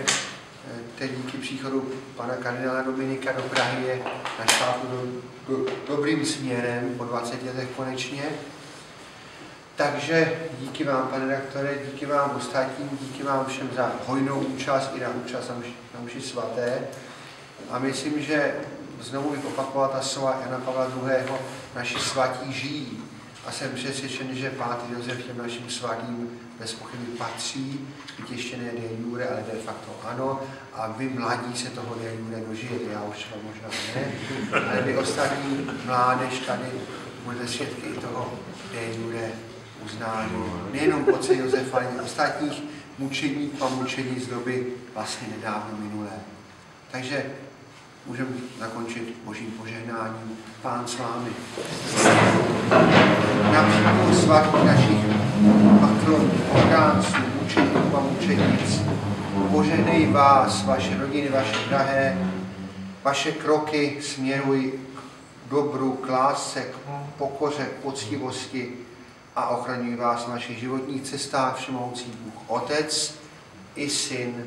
teď díky příchodu pana kardinála Dominika do Prahy je na štátu do, do, dobrým směrem po 20 letech konečně. Takže díky vám, pane redaktore, díky vám ostatním, díky vám všem za hojnou účast i na účast na mši svaté. A myslím, že znovu bych opakoval ta slova Jana Pavla II. Naši svatí žijí. A jsem přesvědčen, že pátý Josef těm našim svatým bez pochyby patří, byť ještě ne de jure, ale de facto ano. A vy mladí se toho de jure dožijete, já už třeba možná ne, ale vy ostatní mládež tady budete svědky toho de jure uznání. Nejenom otce Josefa, ale ostatních mučeníků a mučení z doby vlastně nedávno minulé. Takže můžeme zakončit božím požehnáním. Pán s vámi. Na příklad svatých našich patronů, ochránců, mučeníků a mučenic. Požehnej vás, vaše rodiny, vaše drahé, vaše kroky směruj k dobru, k lásce, k pokoře, k poctivosti a ochraňuj vás na našich životních cestách všemohoucí Bůh Otec i Syn,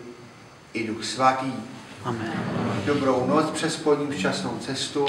i Duch Svatý. Amen. Dobrou noc, přes spodní šťastnou cestu.